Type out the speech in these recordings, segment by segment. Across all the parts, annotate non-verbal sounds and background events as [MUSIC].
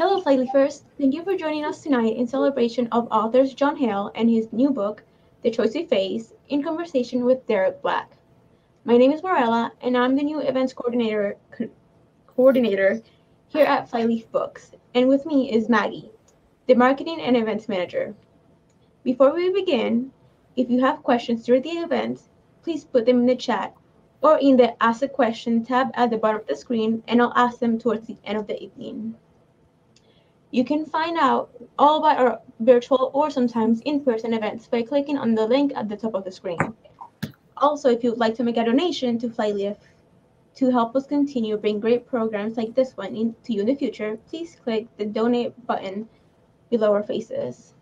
Hello, Flyleafers. Thank you for joining us tonight in celebration of authors Jon Hale and his new book, The Choice We Face, in conversation with Derek Black. My name is Morella, and I'm the new events coordinator co- coordinator here at Flyleaf Books. And with me is Maggie, the marketing and events manager. Before we begin, if you have questions during the event, please put them in the chat or in the Ask a Question tab at the bottom of the screen, and I'll ask them towards the end of the evening. You can find out all about our virtual or sometimes in-person events by clicking on the link at the top of the screen. Also, if you would like to make a donation to Flyleaf to help us continue bring great programs like this one in, to you in the future, please click the donate button below our faces.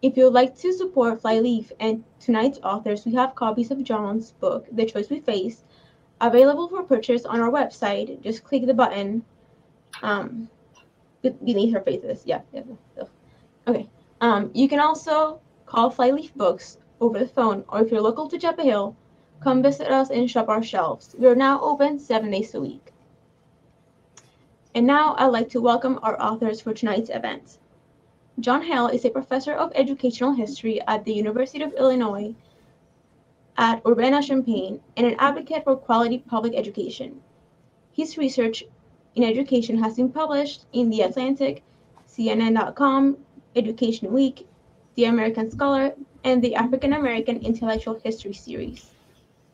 If you would like to support Flyleaf and tonight's authors, we have copies of Jon's book, The Choice We Face, available for purchase on our website. Just click the button um, beneath her faces. Yeah, yeah. Okay. Um, you can also call Flyleaf Books over the phone, or if you're local to Chapel Hill, come visit us and shop our shelves. We are now open seven days a week. And now I'd like to welcome our authors for tonight's event. Jon Hale is a professor of educational history at the University of Illinois at Urbana-Champaign and an advocate for quality public education. His research in education has been published in The Atlantic, CNN.com, Education Week, The American Scholar, and the African American Intellectual History series.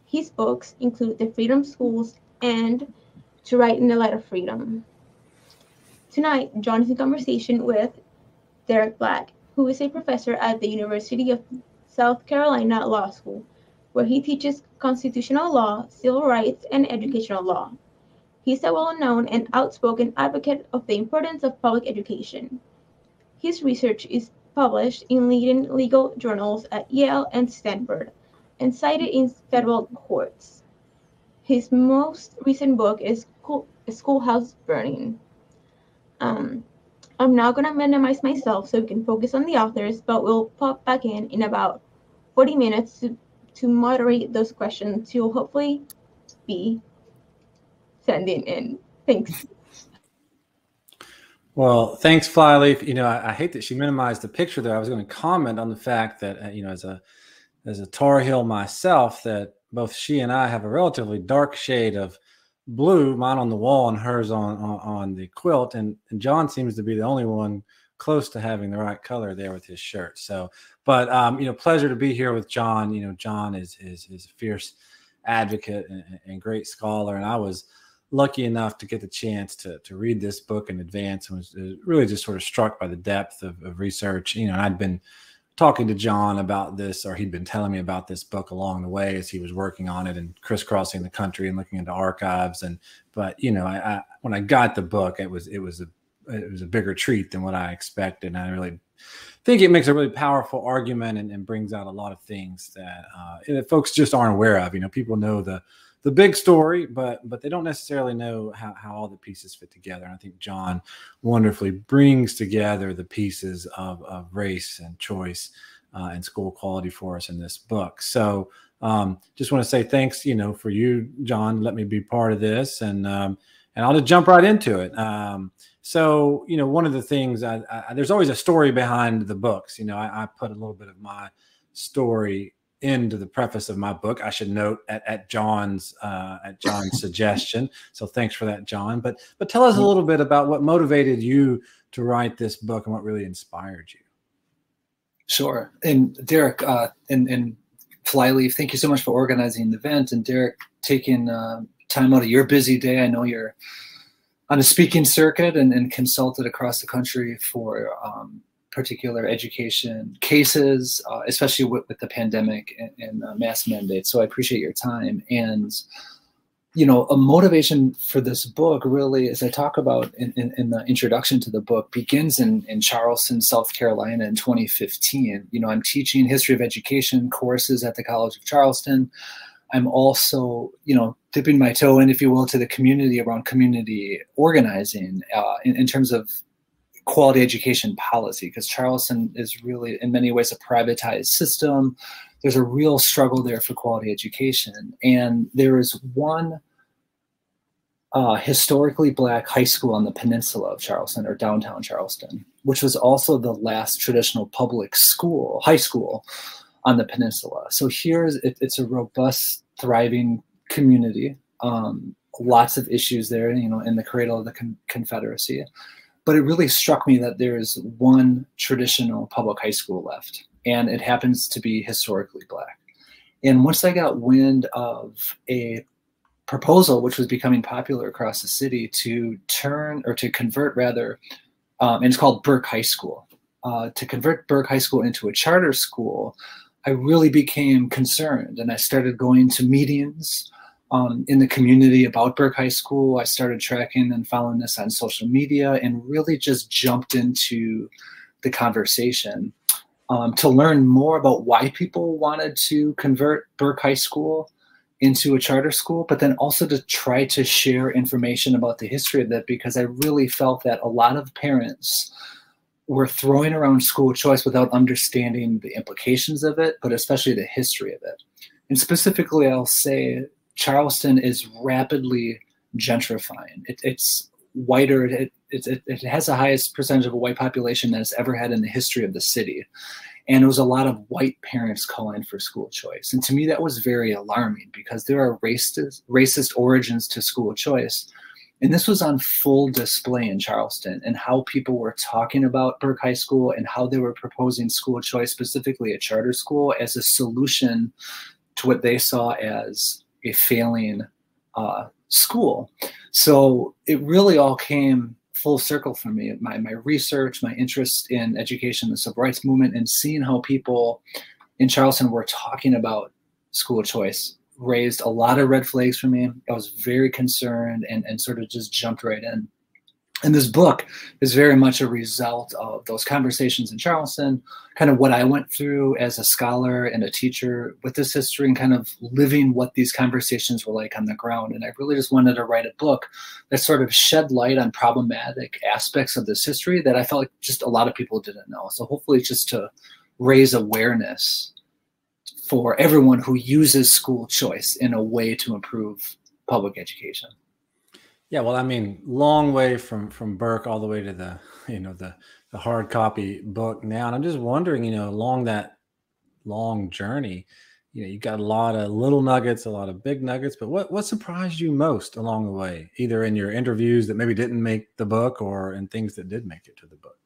His books include The Freedom Schools and To Write in the Light of Freedom. Tonight, Jon is in conversation with Derek Black, who is a professor at the University of South Carolina Law School, where he teaches constitutional law, civil rights, and educational law. He's a well known and outspoken advocate of the importance of public education. His research is published in leading legal journals at Yale and Stanford and cited in federal courts. His most recent book is Schoolhouse Burning. Um, I'm now going to minimize myself so we can focus on the authors, but we'll pop back in in about 40 minutes to, to moderate those questions you'll hopefully be sending in. Thanks. Well, thanks, Flyleaf. You know, I, I, hate that she minimized the picture there. I was going to comment on the fact that, uh, you know, as a as a Tar Heel myself, that both she and I have a relatively dark shade of blue, mine on the wall and hers on on, on the quilt, and, and Jon seems to be the only one close to having the right color there with his shirt. So, but um, you know, pleasure to be here with Jon. You know, Jon is is is a fierce advocate and, and great scholar, and I was lucky enough to get the chance to to read this book in advance and was really just sort of struck by the depth of, of research. You know, I'd been talking to Jon about this, or he'd been telling me about this book along the way as he was working on it and crisscrossing the country and looking into archives. And but you know, I, I when I got the book, it was it was a it was a bigger treat than what I expected. And I really think it makes a really powerful argument and, and brings out a lot of things that, uh, that folks just aren't aware of. You know, people know the the big story, but but they don't necessarily know how, how all the pieces fit together. And I think Jon wonderfully brings together the pieces of, of race and choice uh, and school quality for us in this book. So um, just want to say thanks, you know, for you, Jon. Let me be part of this, and um, and I'll just jump right into it. Um, so you know, one of the things I, I, there's always a story behind the books. You know, I, I put a little bit of my story into the preface of my book. I should note at, at Jon's uh, at Jon's [LAUGHS] suggestion. So thanks for that, Jon. But but tell us a little bit about what motivated you to write this book and what really inspired you. Sure. And Derek uh, and and Flyleaf, thank you so much for organizing the event. And Derek, taking uh, time out of your busy day. I know you're on a speaking circuit and, and consulted across the country for um, particular education cases, uh, especially with, with, the pandemic and, and uh, mass mandates. So I appreciate your time. And, you know, a motivation for this book really, as I talk about in, in, in the introduction to the book, begins in, in Charleston, South Carolina in 2015. You know, I'm teaching history of education courses at the College of Charleston. I'm also, you know, dipping my toe in, if you will, to the community around community organizing uh, in, in terms of quality education policy because Charleston is really in many ways a privatized system. There's a real struggle there for quality education. And there is one uh, historically black high school on the peninsula of Charleston or downtown Charleston, which was also the last traditional public school, high school on the peninsula. So here is it, it's a robust, thriving community. Um, lots of issues there, you know, in the cradle of the con Confederacy. But it really struck me that there is one traditional public high school left, and it happens to be historically black. And once I got wind of a proposal, which was becoming popular across the city, to turn or to convert rather, um, and it's called Burke High School, uh, to convert Burke High School into a charter school, I really became concerned and I started going to meetings um, in the community about Burke High School. I started tracking and following this on social media and really just jumped into the conversation um, to learn more about why people wanted to convert Burke High School into a charter school, but then also to try to share information about the history of that because I really felt that a lot of parents were throwing around school choice without understanding the implications of it, but especially the history of it. And specifically, I'll say Charleston is rapidly gentrifying. It, it's whiter. It, it, it has the highest percentage of a white population that it's ever had in the history of the city. And it was a lot of white parents calling for school choice. And to me, that was very alarming because there are racist, racist origins to school choice and this was on full display in Charleston and how people were talking about Burke High School and how they were proposing school choice, specifically a charter school, as a solution to what they saw as a failing uh, school. So it really all came full circle for me. My, my research, my interest in education, the civil rights movement, and seeing how people in Charleston were talking about school choice raised a lot of red flags for me. I was very concerned and, and sort of just jumped right in. And this book is very much a result of those conversations in Charleston, kind of what I went through as a scholar and a teacher with this history and kind of living what these conversations were like on the ground. And I really just wanted to write a book that sort of shed light on problematic aspects of this history that I felt like just a lot of people didn't know. So hopefully just to raise awareness for everyone who uses school choice in a way to improve public education. Yeah, well, I mean, long way from from Burke all the way to the [LAUGHS] you know the the hard copy book now, and I'm just wondering, you know, along that long journey, you know, you got a lot of little nuggets, a lot of big nuggets, but what what surprised you most along the way, either in your interviews that maybe didn't make the book, or in things that did make it to the book?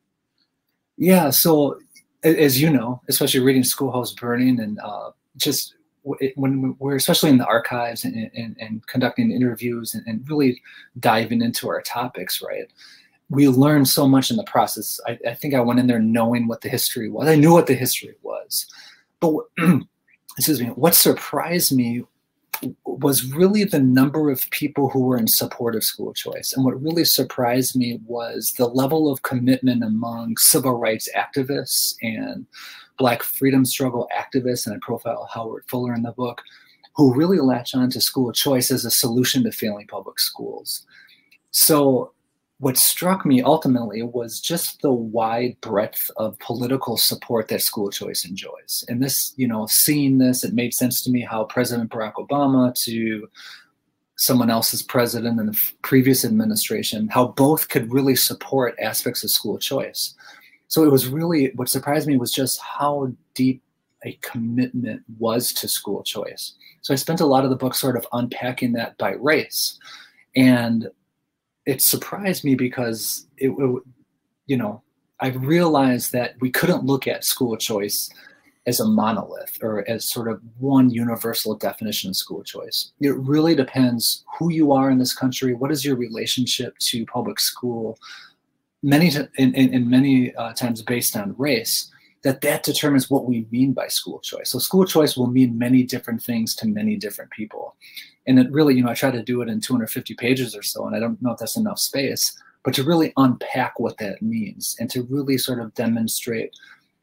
Yeah, so as you know, especially reading Schoolhouse Burning and uh, just when we're especially in the archives and, and, and conducting interviews and, and, really diving into our topics, right? We learn so much in the process. I, I, think I went in there knowing what the history was. I knew what the history was, but [CLEARS THROAT] excuse me. What surprised me was really the number of people who were in support of school choice. And what really surprised me was the level of commitment among civil rights activists and Black freedom struggle activists, and I profile Howard Fuller in the book, who really latch on to school choice as a solution to failing public schools. So what struck me ultimately was just the wide breadth of political support that school choice enjoys. And this, you know, seeing this, it made sense to me how President Barack Obama to someone else's president in the previous administration, how both could really support aspects of school choice. So it was really, what surprised me was just how deep a commitment was to school choice. So I spent a lot of the book sort of unpacking that by race. And it surprised me because it, it, you know I realized that we couldn't look at school choice as a monolith or as sort of one universal definition of school choice. It really depends who you are in this country, what is your relationship to public school, many in, in, in many uh, times based on race that that determines what we mean by school choice. So school choice will mean many different things to many different people. And it really, you know, I try to do it in 250 pages or so, and I don't know if that's enough space, but to really unpack what that means and to really sort of demonstrate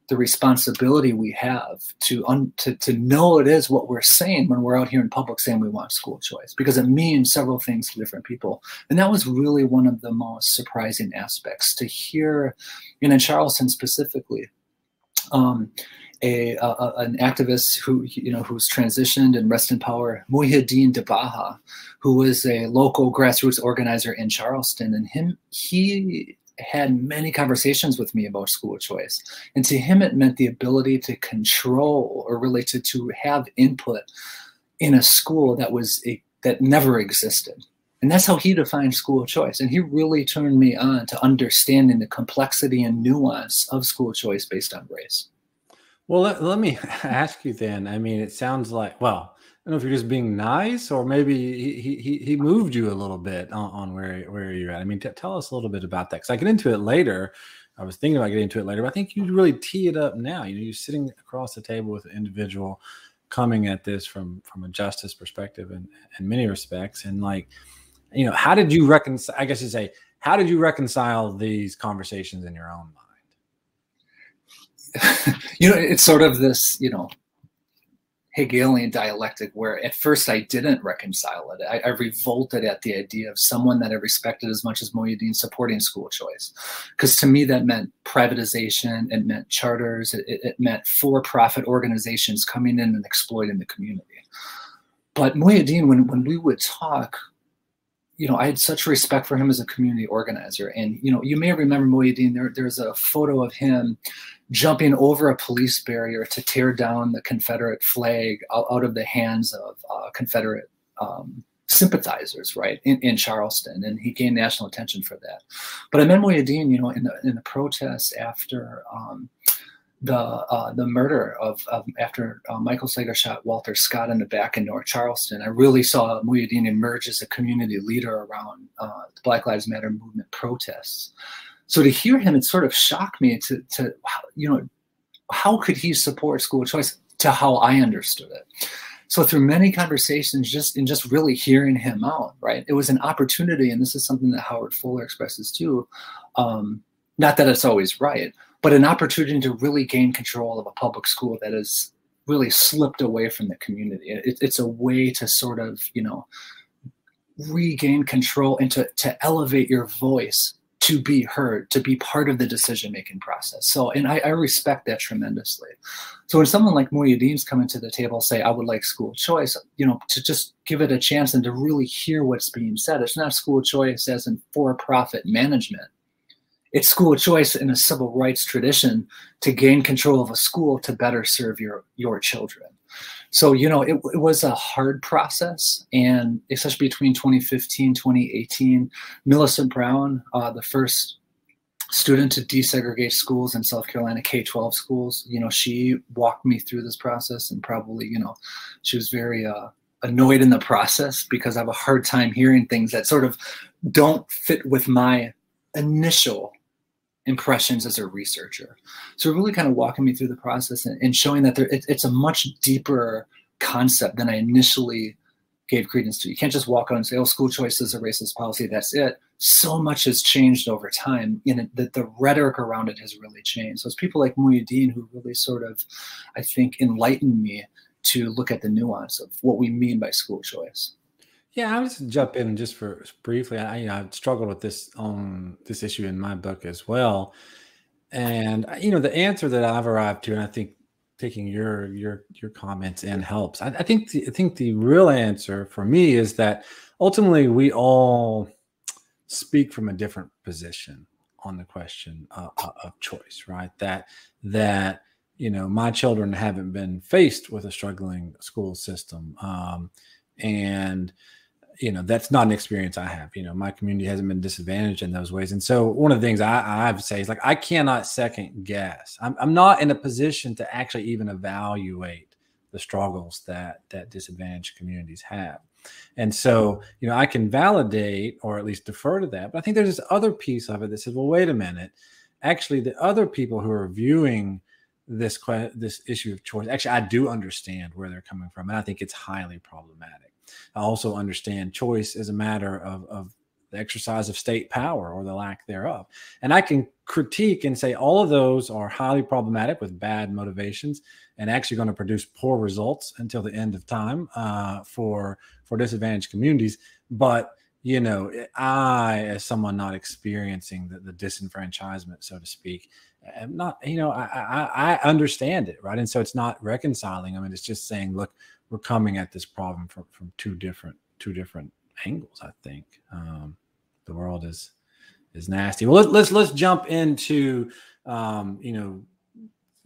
the responsibility we have to, un, to, to know it is what we're saying when we're out here in public saying we want school choice, because it means several things to different people. And that was really one of the most surprising aspects to hear, and in Charleston specifically, um, a, a, an activist who you know who's transitioned and rest in power, Muhiyidin d'Baha, who was a local grassroots organizer in Charleston, and him he had many conversations with me about school choice, and to him it meant the ability to control or really to to have input in a school that was a, that never existed. And that's how he defined school choice. And he really turned me on to understanding the complexity and nuance of school choice based on race. Well, let, let me [LAUGHS] ask you then. I mean, it sounds like, well, don't know if you're just being nice or maybe he he, he moved you a little bit on, on where, where you're at. I mean, t- tell us a little bit about that because I get into it later. I was thinking about getting into it later, but I think you really tee it up now. You know, you're sitting across the table with an individual coming at this from from a justice perspective in, in many respects. And like, you know, how did you reconcile? I guess you say, how did you reconcile these conversations in your own mind? [LAUGHS] you know, it's sort of this, you know, Hegelian dialectic where at first I didn't reconcile it. I, I, revolted at the idea of someone that I respected as much as Muhiyidin supporting school choice. Because to me, that meant privatization, it meant charters, it, it meant for profit organizations coming in and exploiting the community. But Muhiyidin, when, when we would talk, you know, I had such respect for him as a community organizer. And, you know, you may remember Muhiyidin, there, there's a photo of him jumping over a police barrier to tear down the Confederate flag out, out of the hands of uh, Confederate um, sympathizers, right, in, in Charleston. And he gained national attention for that. But I met Muhiyidin, you know, in the, in the protests after um, the uh, the murder of, of after uh, Michael Slager shot Walter Scott in the back in North Charleston, I really saw Muhiyidin emerge as a community leader around uh, the Black Lives Matter movement protests. So to hear him, it sort of shocked me to to you know how could he support school choice to how I understood it. So through many conversations, just in just really hearing him out, right, it was an opportunity, and this is something that Howard Fuller expresses too. Um, not that it's always right, but an opportunity to really gain control of a public school that has really slipped away from the community. It, it's a way to sort of, you know, regain control and to, to elevate your voice to be heard, to be part of the decision making process. So, and I, I, respect that tremendously. So, when someone like Muhiyidin's coming to the table, say, I would like school choice, you know, to just give it a chance and to really hear what's being said. It's not school choice as in for profit management, it's school choice in a civil rights tradition to gain control of a school to better serve your your children. So you know it, it was a hard process and especially between 2015 2018 millicent brown uh, the first student to desegregate schools in south carolina k-12 schools you know she walked me through this process and probably you know she was very uh, annoyed in the process because i have a hard time hearing things that sort of don't fit with my initial impressions as a researcher. So really kind of walking me through the process and, and showing that there, it, it's a much deeper concept than I initially gave credence to. You can't just walk out and say, oh, school choice is a racist policy, that's it. So much has changed over time. You know, the, the rhetoric around it has really changed. So it's people like Muhiyidin who really sort of, I think, enlightened me to look at the nuance of what we mean by school choice. Yeah, I'll just jump in just for briefly. I, you know, I've struggled with this on this issue in my book as well, and you know, the answer that I've arrived to, and I think taking your your your comments in helps. I, I think the, I think the real answer for me is that ultimately we all speak from a different position on the question uh, of choice, right? That that you know, my children haven't been faced with a struggling school system, um, and you know that's not an experience i have you know my community hasn't been disadvantaged in those ways. And so one of the things i, I say is like i cannot second guess. I'm, I'm not in a position to actually even evaluate the struggles that that disadvantaged communities have. And so you know i can validate or at least defer to that but i think there's this other piece of it that says well wait a minute. Actually the other people who are viewing this this issue of choice actually i do understand where they're coming from and i think it's highly problematic I also understand choice is a matter of, of the exercise of state power or the lack thereof. And I can critique and say all of those are highly problematic with bad motivations and actually going to produce poor results until the end of time uh, for for disadvantaged communities. But you know, I, as someone not experiencing the, the disenfranchisement, so to speak, am not, you know, I, I, I understand it, right? And so it's not reconciling. I mean, it's just saying, look, we're coming at this problem from from two different two different angles. I think um, the world is is nasty. Well, let, let's let's jump into um, you know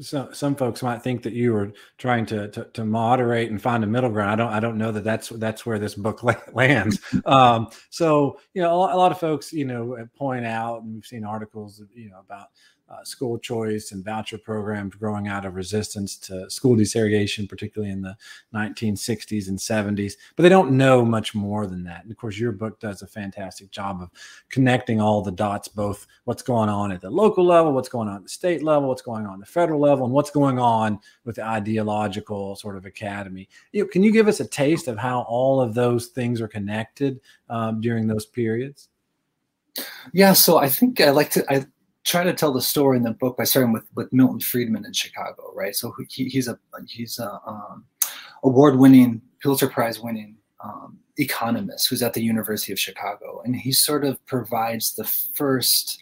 some some folks might think that you were trying to, to, to moderate and find a middle ground. I don't I don't know that that's that's where this book [LAUGHS] lands. Um, so you know a lot, a lot, of folks you know point out, and we've seen articles you know about uh, school choice and voucher programs growing out of resistance to school desegregation, particularly in the 1960s and 70s. But they don't know much more than that. And of course, your book does a fantastic job of connecting all the dots, both what's going on at the local level, what's going on at the state level, what's going on at the federal level, and what's going on with the ideological sort of academy. You know, can you give us a taste of how all of those things are connected um, during those periods? Yeah, so I think I like to I try to tell the story in the book by starting with with Milton Friedman in Chicago, right? So he, he's a he's a um, award-winning Pulitzer Prize-winning um, economist who's at the University of Chicago, and he sort of provides the first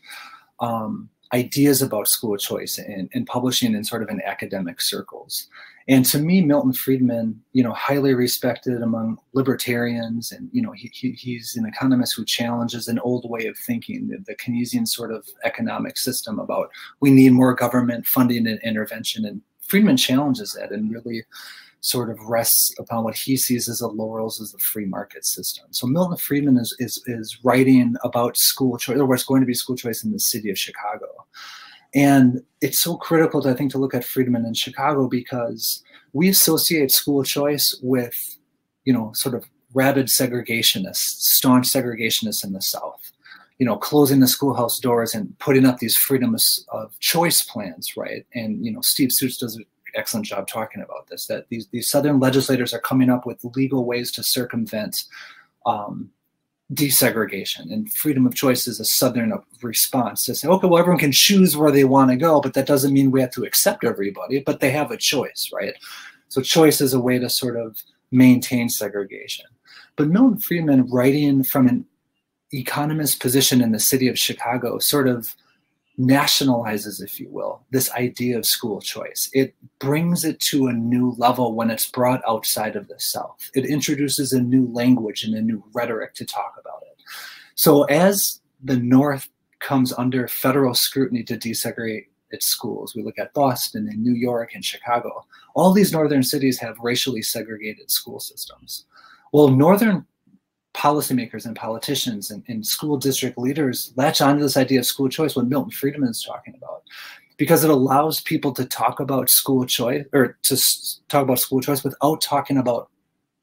um, ideas about school choice and, publishing in sort of in academic circles. And to me, Milton Friedman, you know, highly respected among libertarians, and you know, he, he, he's an economist who challenges an old way of thinking, the, the Keynesian sort of economic system about we need more government funding and intervention. And Friedman challenges that and really sort of rests upon what he sees as the laurels as the free market system. So Milton Friedman is is, is writing about school choice, or what's going to be school choice in the city of Chicago. And it's so critical, to, I think, to look at Friedman in Chicago because we associate school choice with, you know, sort of rabid segregationists, staunch segregationists in the South. You know, closing the schoolhouse doors and putting up these freedoms of choice plans, right? And you know, Steve Suitts does an excellent job talking about this. That these these Southern legislators are coming up with legal ways to circumvent um, desegregation and freedom of choice is a southern response to say okay well everyone can choose where they want to go but that doesn't mean we have to accept everybody but they have a choice right? So choice is a way to sort of maintain segregation. But milton friedman writing from an economist position in the city of chicago sort of nationalizes, if you will, this idea of school choice. It brings it to a new level when it's brought outside of the South. It introduces a new language and a new rhetoric to talk about it. So as the North comes under federal scrutiny to desegregate its schools, we look at Boston and New York and Chicago. All these northern cities have racially segregated school systems. Well, northern policymakers and politicians and, and, school district leaders latch onto this idea of school choice what Milton Friedman is talking about because it allows people to talk about school choice or to talk about school choice without talking about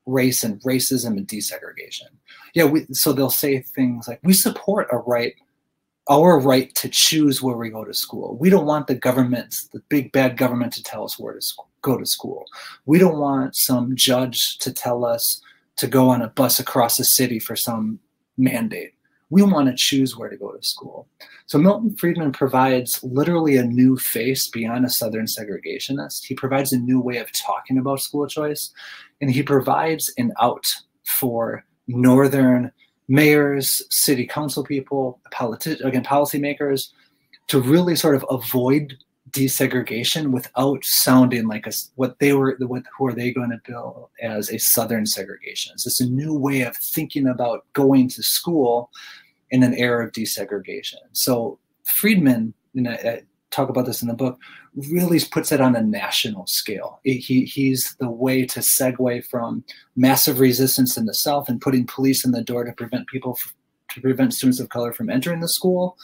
race and racism and desegregation. Yeah, we, so they'll say things like we support a right our right to choose where we go to school. We don't want the government, the big bad government to tell us where to go to school. We don't want some judge to tell us to go on a bus across the city for some mandate. We want to choose where to go to school. So Milton Friedman provides literally a new face beyond a Southern segregationist. He provides a new way of talking about school choice, and he provides an out for Northern mayors, city council people, politi- again, policymakers to really sort of avoid desegregation without sounding like a what they were what who are they going to bill as a southern segregation? It's a new way of thinking about going to school in an era of desegregation? So friedman and I, I talk about this in the book really puts it on a national scale. He, he's the way to segue from massive resistance in the south and putting police in the door to prevent people to prevent students of color from entering the school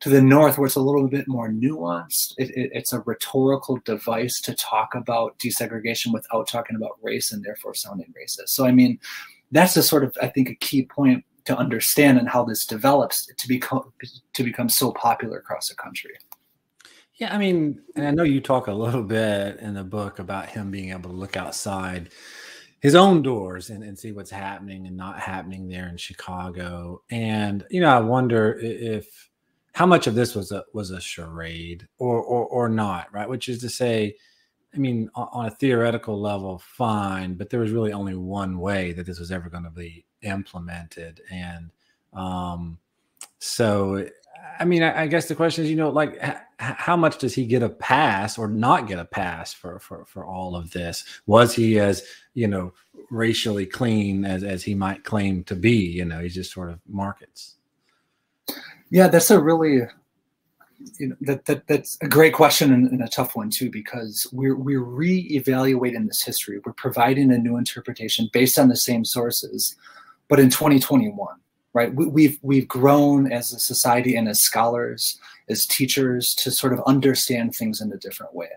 to the north, where it's a little bit more nuanced, it, it, it's a rhetorical device to talk about desegregation without talking about race and therefore sounding racist. So, I mean, that's a sort of, I think, a key point to understand and how this develops to become to become so popular across the country. Yeah, I mean, and I know you talk a little bit in the book about him being able to look outside his own doors and, and see what's happening and not happening there in Chicago. And you know, I wonder if how much of this was a was a charade or or or not, right? Which is to say, I mean, on a theoretical level, fine, but there was really only one way that this was ever going to be implemented, and um, so I mean, I, I, guess the question is, you know, like how much does he get a pass or not get a pass for for for all of this? Was he as you know racially clean as as he might claim to be? You know, he's just sort of markets. Yeah, that's a really you know that, that that's a great question and, and, a tough one too because we're we're re-evaluating this history. We're providing a new interpretation based on the same sources but in 2021 right? We, we've we've grown as a society and as scholars as teachers to sort of understand things in a different way.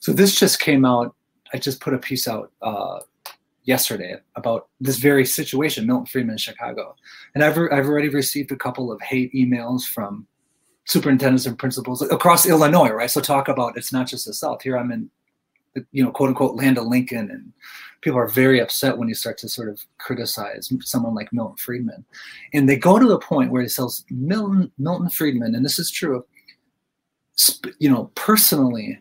So this just came out i just put a piece out uh, yesterday about this very situation milton friedman in chicago. And I've, I've already received a couple of hate emails from superintendents and principals across illinois right? So talk about it's not just the south. Here i'm in you know quote unquote land of lincoln and people are very upset when you start to sort of criticize someone like Milton Friedman. And they go to the point where he says Milton Milton Friedman, and this is true, you know, personally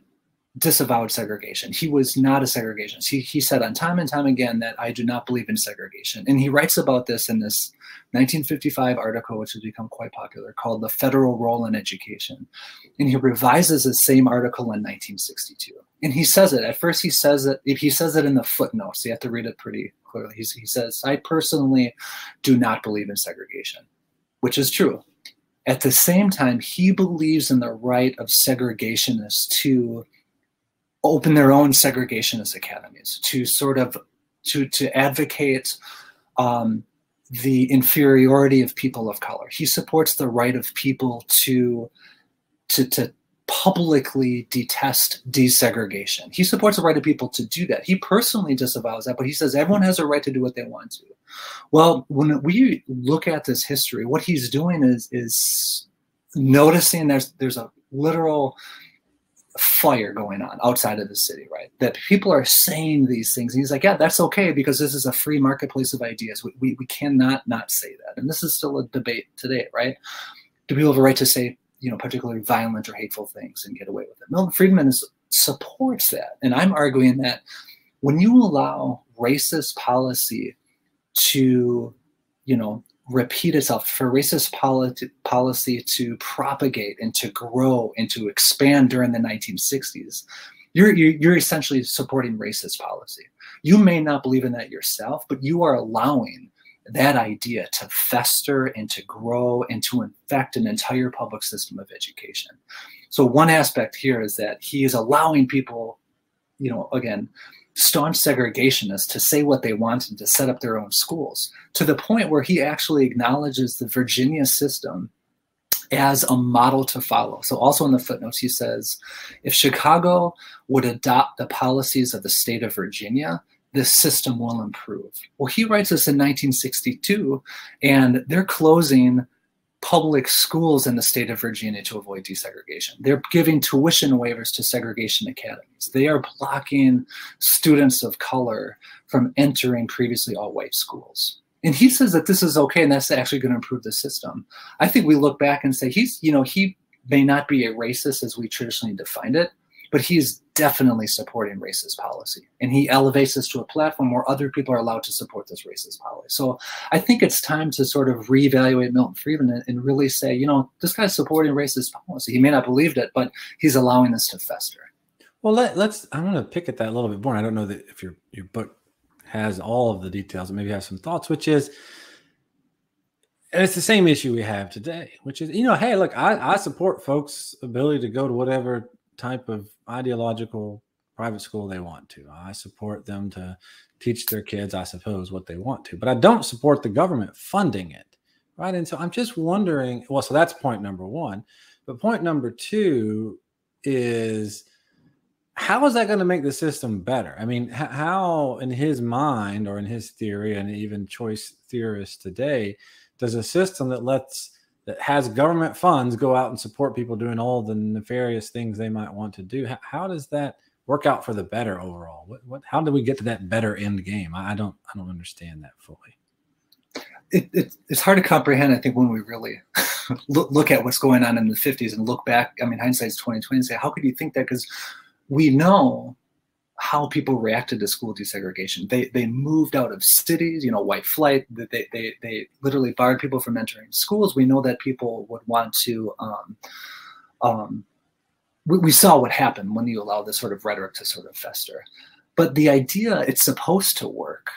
disavowed segregation. He was not a segregationist. He, he said on time and time again that I do not believe in segregation. And he writes about this in this 1955 article, which has become quite popular, called The Federal Role in Education. And he revises the same article in 1962 and he says it at first he says it he says it in the footnotes you have to read it pretty clearly he says i personally do not believe in segregation which is true at the same time he believes in the right of segregationists to open their own segregationist academies to sort of to to advocate um, the inferiority of people of color he supports the right of people to to to publicly detest desegregation. He supports the right of people to do that. He personally disavows that, but he says everyone has a right to do what they want to. Well, when we look at this history, what he's doing is is noticing there's there's a literal fire going on outside of the city, right? That people are saying these things. And he's like, yeah, that's okay because this is a free marketplace of ideas. We, we, we cannot not say that. And this is still a debate today, right? Do people have a right to say you know, particularly violent or hateful things and get away with it. Milton Friedman is, supports that. And I'm arguing that when you allow racist policy to, you know, repeat itself, for racist policy to propagate and to grow and to expand during the 1960s, you're, you're, you're essentially supporting racist policy. You may not believe in that yourself, but you are allowing that idea to fester and to grow and to infect an entire public system of education. So one aspect here is that he is allowing people, you know, again, staunch segregationists to say what they want and to set up their own schools to the point where he actually acknowledges the Virginia system as a model to follow. So also in the footnotes, he says, if Chicago would adopt the policies of the state of Virginia, this system will improve. Well, he writes this in 1962, and they're closing public schools in the state of Virginia to avoid desegregation. They're giving tuition waivers to segregation academies. They are blocking students of color from entering previously all white schools. And he says that this is okay and that's actually going to improve the system. I think we look back and say he's, you know, he may not be a racist as we traditionally defined it, but he's definitely supporting racist policy. And he elevates this to a platform where other people are allowed to support this racist policy. So I think it's time to sort of reevaluate Milton Friedman and, and really say, you know, this guy's supporting racist policy. He may not believe it, but he's allowing this to fester. Well, let, us I want to pick at that a little bit more. I don't know that if your your book has all of the details, maybe have some thoughts, which is and it's the same issue we have today, which is, you know, hey, look, I, I support folks' ability to go to whatever type of ideological private school they want to. I support them to teach their kids, I suppose, what they want to, but I don't support the government funding it. Right. And so I'm just wondering well, so that's point number one. But point number two is how is that going to make the system better? I mean, how in his mind or in his theory, and even choice theorists today, does a system that lets that has government funds go out and support people doing all the nefarious things they might want to do. How, how does that work out for the better overall? What, what, how do we get to that better end game? I, I don't, I don't understand that fully. It, it, it's hard to comprehend. I think when we really [LAUGHS] look, look at what's going on in the 50s and look back, I mean, hindsight's 2020 and say, how could you think that? Because we know how people reacted to school desegregation. They they moved out of cities, you know, white flight. They they they literally barred people from entering schools. We know that people would want to. Um, um, we, we saw what happened when you allow this sort of rhetoric to sort of fester. But the idea it's supposed to work,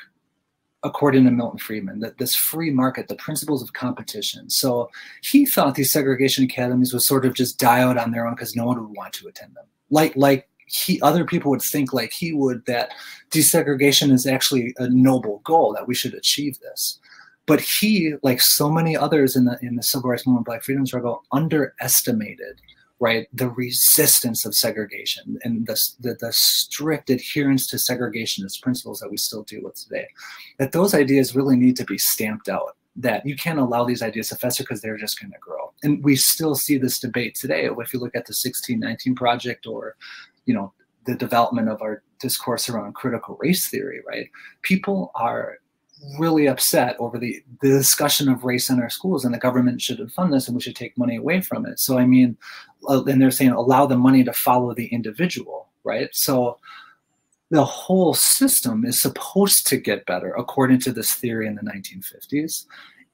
according to Milton Friedman, that this free market, the principles of competition. So he thought these segregation academies would sort of just die out on their own because no one would want to attend them. Like like he other people would think like he would that desegregation is actually a noble goal that we should achieve this. But he like so many others in the in the civil rights movement black freedom struggle underestimated right the resistance of segregation and the, the, the strict adherence to segregationist principles that we still deal with today. That those ideas really need to be stamped out that you can't allow these ideas to fester because they're just going to grow. And we still see this debate today. If you look at the 1619 project or you know the development of our discourse around critical race theory right? People are really upset over the, the discussion of race in our schools and the government should fund this and we should take money away from it. So i mean uh, and they're saying allow the money to follow the individual right? So the whole system is supposed to get better according to this theory in the 1950s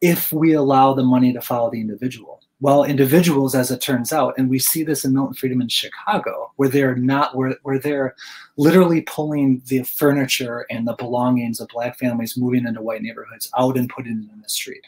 if we allow the money to follow the individual well individuals as it turns out and we see this in milton friedman in chicago where they're not where, where they're literally pulling the furniture and the belongings of black families moving into white neighborhoods out and putting it in the street.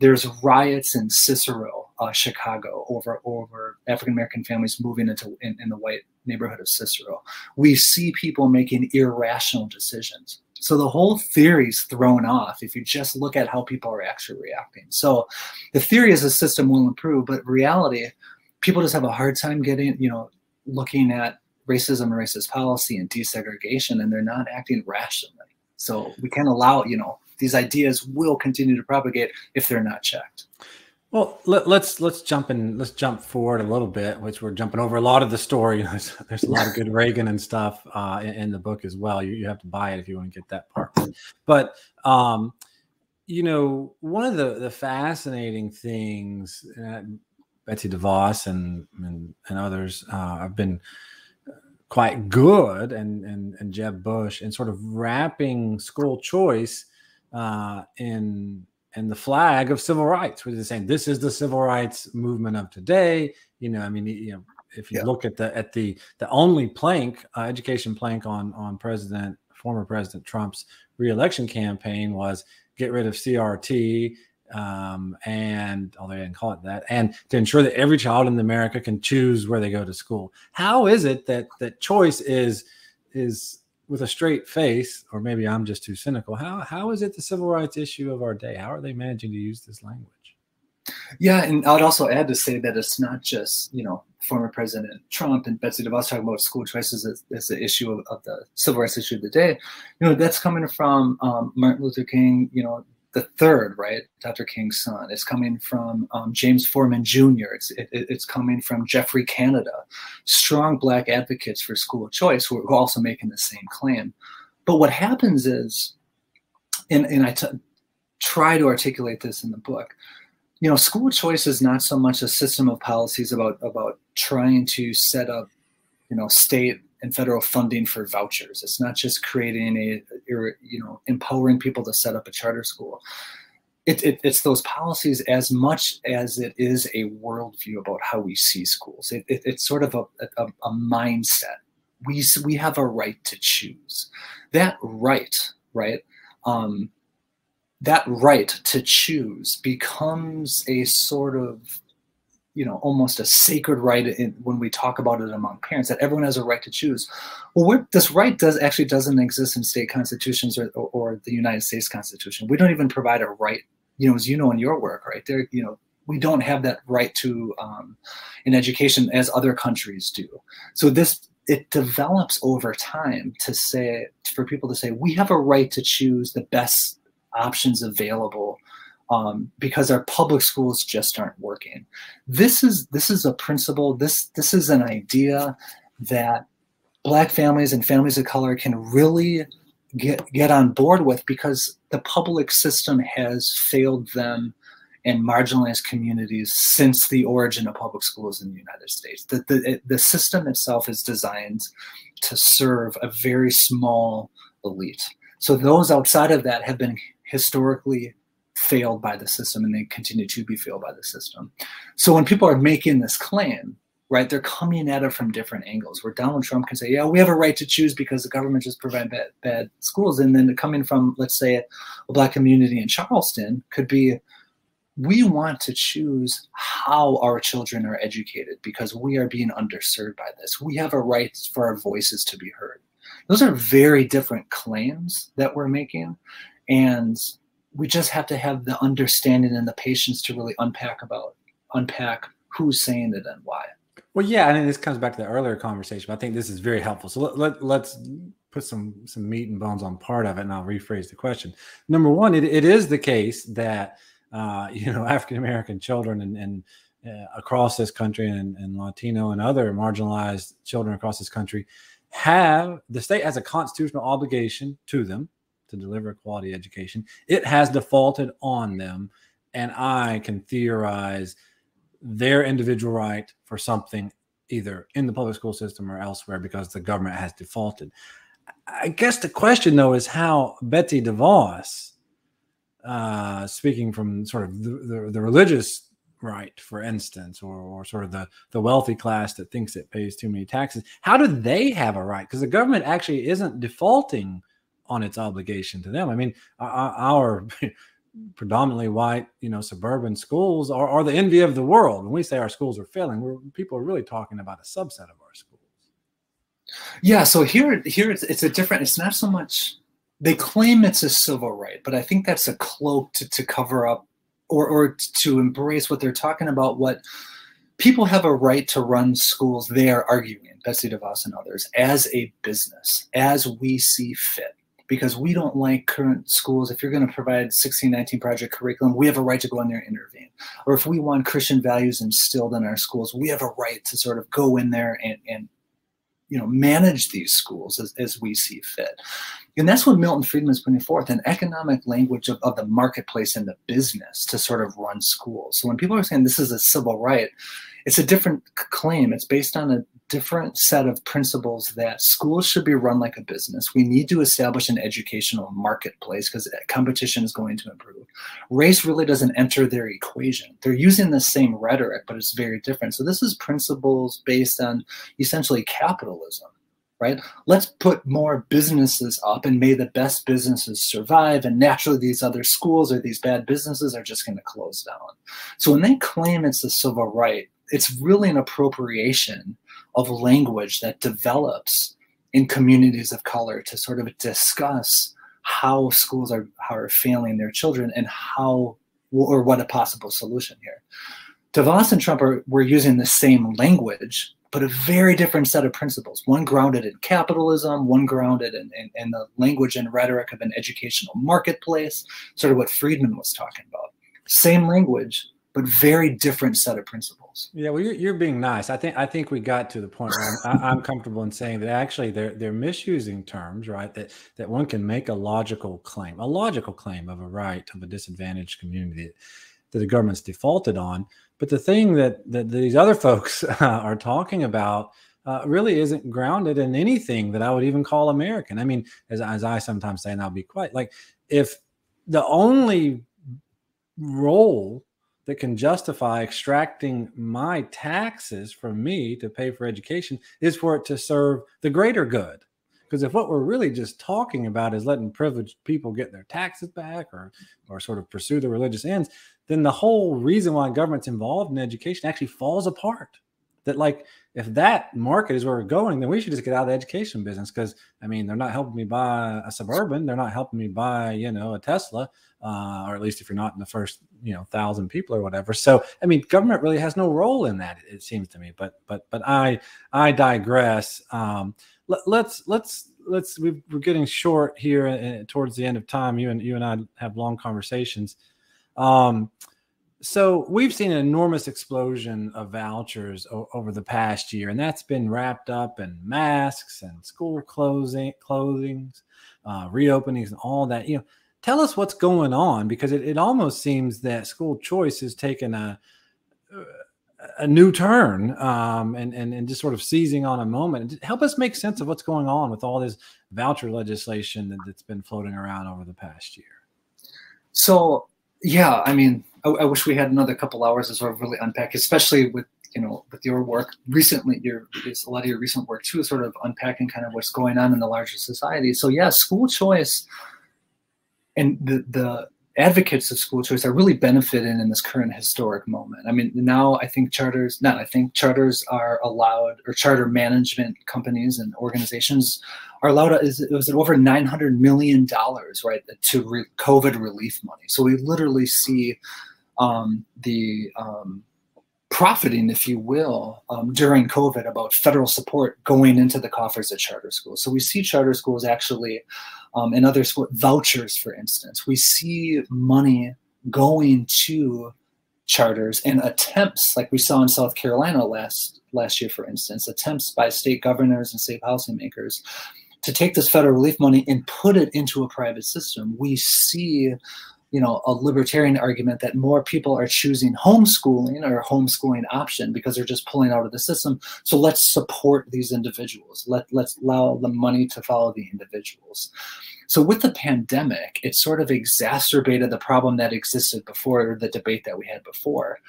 There's riots in cicero uh, chicago over over african american families moving into in, in the white neighborhood of cicero. We see people making irrational decisions so the whole theory is thrown off if you just look at how people are actually reacting. So the theory is the system will improve, but reality, people just have a hard time getting, you know, looking at racism and racist policy and desegregation, and they're not acting rationally. So we can't allow, you know, these ideas will continue to propagate if they're not checked. Well, let, us let's, let's jump in. Let's jump forward a little bit, which we're jumping over a lot of the story. [LAUGHS] There's, there's a lot of good [LAUGHS] Reagan and stuff uh, in, in, the book as well. You, you have to buy it if you want to get that part. But um, you know, one of the the fascinating things, uh, Betsy DeVos and and, and others uh, have been quite good, and and and Jeb Bush, and sort of wrapping school choice uh, in and the flag of civil rights, which is saying this is the civil rights movement of today. You know, I mean, you know, if you yeah. look at the at the the only plank, uh, education plank on on President former President Trump's reelection campaign was get rid of CRT, um, and although they didn't call it that, and to ensure that every child in America can choose where they go to school. How is it that that choice is is with a straight face, or maybe I'm just too cynical. How how is it the civil rights issue of our day? How are they managing to use this language? Yeah, and I'd also add to say that it's not just you know former President Trump and Betsy DeVos talking about school choices as, as the issue of, of, the civil rights issue of the day. You know that's coming from um, Martin Luther King. You know the third, right, Dr. King's son. It's coming from um, James Forman Jr. It's it, it's coming from Geoffrey Canada, strong black advocates for school choice who are also making the same claim. But what happens is, and, and I t- try to articulate this in the book, you know, school choice is not so much a system of policies about about trying to set up, you know, state and federal funding for vouchers. It's not just creating a, you know, empowering people to set up a charter school. It, it, it's those policies as much as it is a worldview about how we see schools. It, it's sort of a, a, a mindset. We, we have a right to choose. That right, right, um, that right to choose becomes a sort of you know almost a sacred right in, when we talk about it among parents that everyone has a right to choose. Well this right does actually doesn't exist in state constitutions or, or, or, the united states constitution. We don't even provide a right you know as you know in your work right? There you know we don't have that right to um, in education as other countries do. So this it develops over time to say for people to say we have a right to choose the best options available um, because our public schools just aren't working. This is this is a principle. This this is an idea that Black families and families of color can really get get on board with because the public system has failed them and marginalized communities since the origin of public schools in the United States. The, the, the system itself is designed to serve a very small elite. So those outside of that have been historically failed by the system and they continue to be failed by the system. So when people are making this claim, right, they're coming at it from different angles where Donald Trump can say, yeah, we have a right to choose because the government just provide bad, bad schools. And then coming from, let's say, a black community in Charleston could be, we want to choose how our children are educated because we are being underserved by this. We have a right for our voices to be heard. Those are very different claims that we're making. And we just have to have the understanding and the patience to really unpack about unpack who's saying it and why. Well, yeah, I and this comes back to the earlier conversation. But I think this is very helpful. So let, let, let's put some some meat and bones on part of it, and I'll rephrase the question. Number one, it, it is the case that uh, [LAUGHS] you know African American children and, and uh, across this country and, and Latino and other marginalized children across this country have the state has a constitutional obligation to them to deliver quality education. It has defaulted on them, and I can theorize their individual right for something either in the public school system or elsewhere because the government has defaulted. I guess the question though is how Betsy DeVos, uh, speaking from sort of the, the, the, religious right, for instance, or, or sort of the, the wealthy class that thinks it pays too many taxes, how do they have a right? Because the government actually isn't defaulting on its obligation to them. I mean, our, [LAUGHS] predominantly white, you know, suburban schools are, are the envy of the world. When we say our schools are failing, we're, people are really talking about a subset of our schools. Yeah. So here, here it's, it's a different. It's not so much. They claim it's a civil right, but I think that's a cloak to, to cover up or or to embrace what they're talking about. What people have a right to run schools. They are arguing, Betsy DeVos and others, as a business, as we see fit because we don't like current schools. If you're going to provide 1619 project curriculum, we have a right to go in there and intervene. Or if we want Christian values instilled in our schools, we have a right to sort of go in there and, and you know, manage these schools as, as we see fit. And that's what Milton Friedman is putting forth an economic language of, of the marketplace and the business to sort of run schools. So when people are saying this is a civil right, it's a different claim. It's based on a different set of principles that schools should be run like a business. We need to establish an educational marketplace because eh, competition is going to improve. Race really doesn't enter their equation. They're using the same rhetoric, but it's very different. So this is principles based on essentially capitalism right? Let's put more businesses up and may the best businesses survive. And naturally, these other schools or these bad businesses are just going to close down. So when they claim it's a civil right, it's really an appropriation of language that develops in communities of color to sort of discuss how schools are, how are failing their children and how or what a possible solution here. DeVos and Trump are were using the same language, but a very different set of principles. One grounded in capitalism, one grounded in, in, in the language and rhetoric of an educational marketplace, sort of what Friedman was talking about. Same language, but very different set of principles. Yeah, well, you're, you're being nice. I think I think we got to the point where I'm, I'm, comfortable in saying that actually they're they're misusing terms, right? That that one can make a logical claim, a logical claim of a right of a disadvantaged community that, the government's defaulted on. But the thing that that these other folks [LAUGHS] are talking about uh, really isn't grounded in anything that I would even call American. I mean, as as I sometimes say, and I'll be quite like if the only role that can justify extracting my taxes from me to pay for education is for it to serve the greater good. Because if what we're really just talking about is letting privileged people get their taxes back or or sort of pursue the religious ends, then the whole reason why government's involved in education actually falls apart. That like if that market is where we're going, then we should just get out of the education business because I mean they're not helping me buy a suburban, they're not helping me buy you know a Tesla, uh, or at least if you're not in the first you know thousand people or whatever. So I mean, government really has no role in that. It seems to me. But but but I I digress. Um, let, us let's let's let's we're getting short here uh, towards the end of time. You and you and I have long conversations. Um, so we've seen an enormous explosion of vouchers o- over the past year, and that's been wrapped up in masks and school closing, closings, uh, reopenings, and all that. You know, tell us what's going on because it, it almost seems that school choice has taken a a new turn um, and, and, and just sort of seizing on a moment help us make sense of what's going on with all this voucher legislation that, that's been floating around over the past year. So, yeah, I mean, I, I wish we had another couple hours to sort of really unpack, especially with you know with your work recently your a lot of your recent work too sort of unpacking kind of what's going on in the larger society so yeah school choice and the the advocates of school choice are really benefiting in this current historic moment. I mean, now I think charters, not I think charters are allowed, or charter management companies and organizations are allowed. Is it was over nine hundred million dollars, right, to re COVID relief money. So we literally see um, the um, profiting, if you will, um, during COVID about federal support going into the coffers of charter schools. So we see charter schools actually um, and other school vouchers, for instance. We see money going to charters and attempts, like we saw in South Carolina last last year, for instance, attempts by state governors and state policymakers to take this federal relief money and put it into a private system. We see you know a libertarian argument that more people are choosing homeschooling or homeschooling option because they're just pulling out of the system so let's support these individuals let let's allow the money to follow the individuals so with the pandemic it sort of exacerbated the problem that existed before the debate that we had before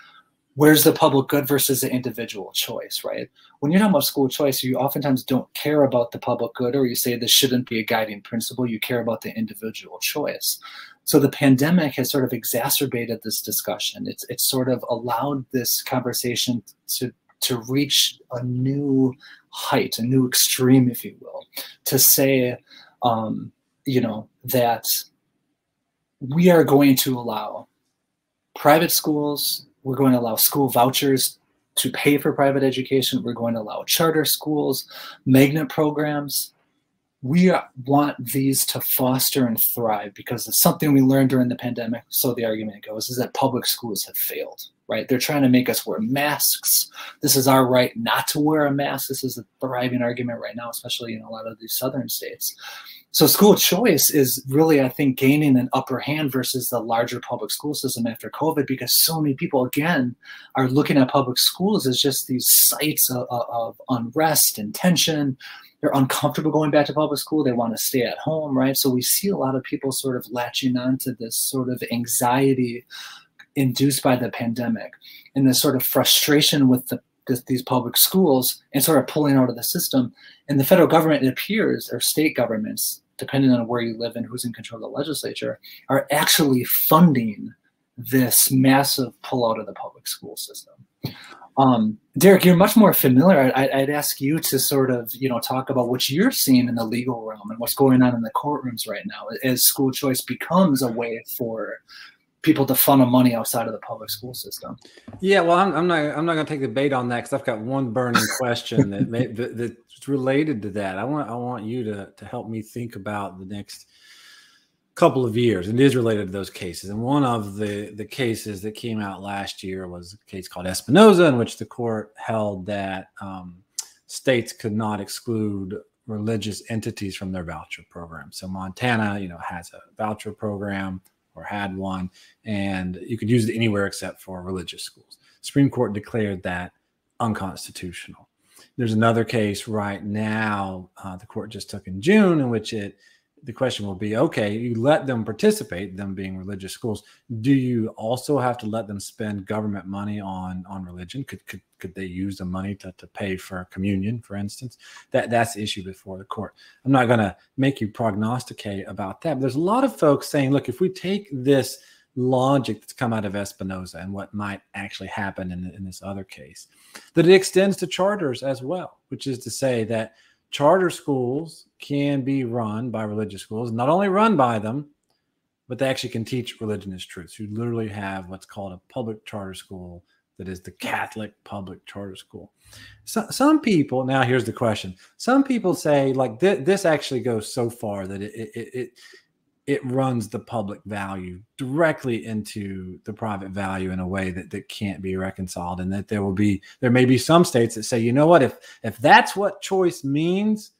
where's the public good versus the individual choice, right? When you're talking about school choice, you oftentimes don't care about the public good, or you say this shouldn't be a guiding principle. You care about the individual choice. So the pandemic has sort of exacerbated this discussion. It's it's sort of allowed this conversation to to reach a new height, a new extreme, if you will, to say, um, you know, that we are going to allow private schools we're going to allow school vouchers to pay for private education. We're going to allow charter schools, magnet programs. We want these to foster and thrive because it's something we learned during the pandemic. So the argument goes is that public schools have failed, right? They're trying to make us wear masks. This is our right not to wear a mask. This is a thriving argument right now, especially in a lot of these southern states. So school choice is really, I think, gaining an upper hand versus the larger public school system after COVID because so many people, again, are looking at public schools as just these sites of, of unrest and tension. They're uncomfortable going back to public school. They want to stay at home, right? So we see a lot of people sort of latching onto this sort of anxiety induced by the pandemic and this sort of frustration with the these public schools and sort of pulling out of the system. And the federal government, it appears, or state governments, depending on where you live and who's in control of the legislature, are actually funding this massive pullout of the public school system. Um, Derek, you're much more familiar. I, I'd ask you to sort of, you know, talk about what you're seeing in the legal realm and what's going on in the courtrooms right now as school choice becomes a way for people to funnel money outside of the public school system. Yeah, well, I'm, I'm not I'm not going to take the bait on that because I've got one burning question that, may, that that's related to that. I want I want you to to help me think about the next couple of years. It is related to those cases, and one of the the cases that came out last year was a case called Espinoza, in which the court held that um, states could not exclude religious entities from their voucher program. So Montana, you know, has a voucher program or had one, and you could use it anywhere except for religious schools. Supreme Court declared that unconstitutional. There's another case right now uh, the court just took in June in which it the question will be okay you let them participate them being religious schools do you also have to let them spend government money on on religion? Could could, could they use the money to, to pay for communion for instance? That that's the issue before the court. I'm not going to make you prognosticate about that but there's a lot of folks saying look if we take this logic that's come out of espinoza and what might actually happen in, in this other case that it extends to charters as well which is to say that charter schools can be run by religious schools, not only run by them, but they actually can teach religion as truth. You literally have what's called a public charter school that is the Catholic public charter school. So, some people, now here's the question. Some people say like th- this actually goes so far that it, it, it, it runs the public value directly into the private value in a way that, that can't be reconciled and that there will be there may be some states that say you know what if if that's what choice means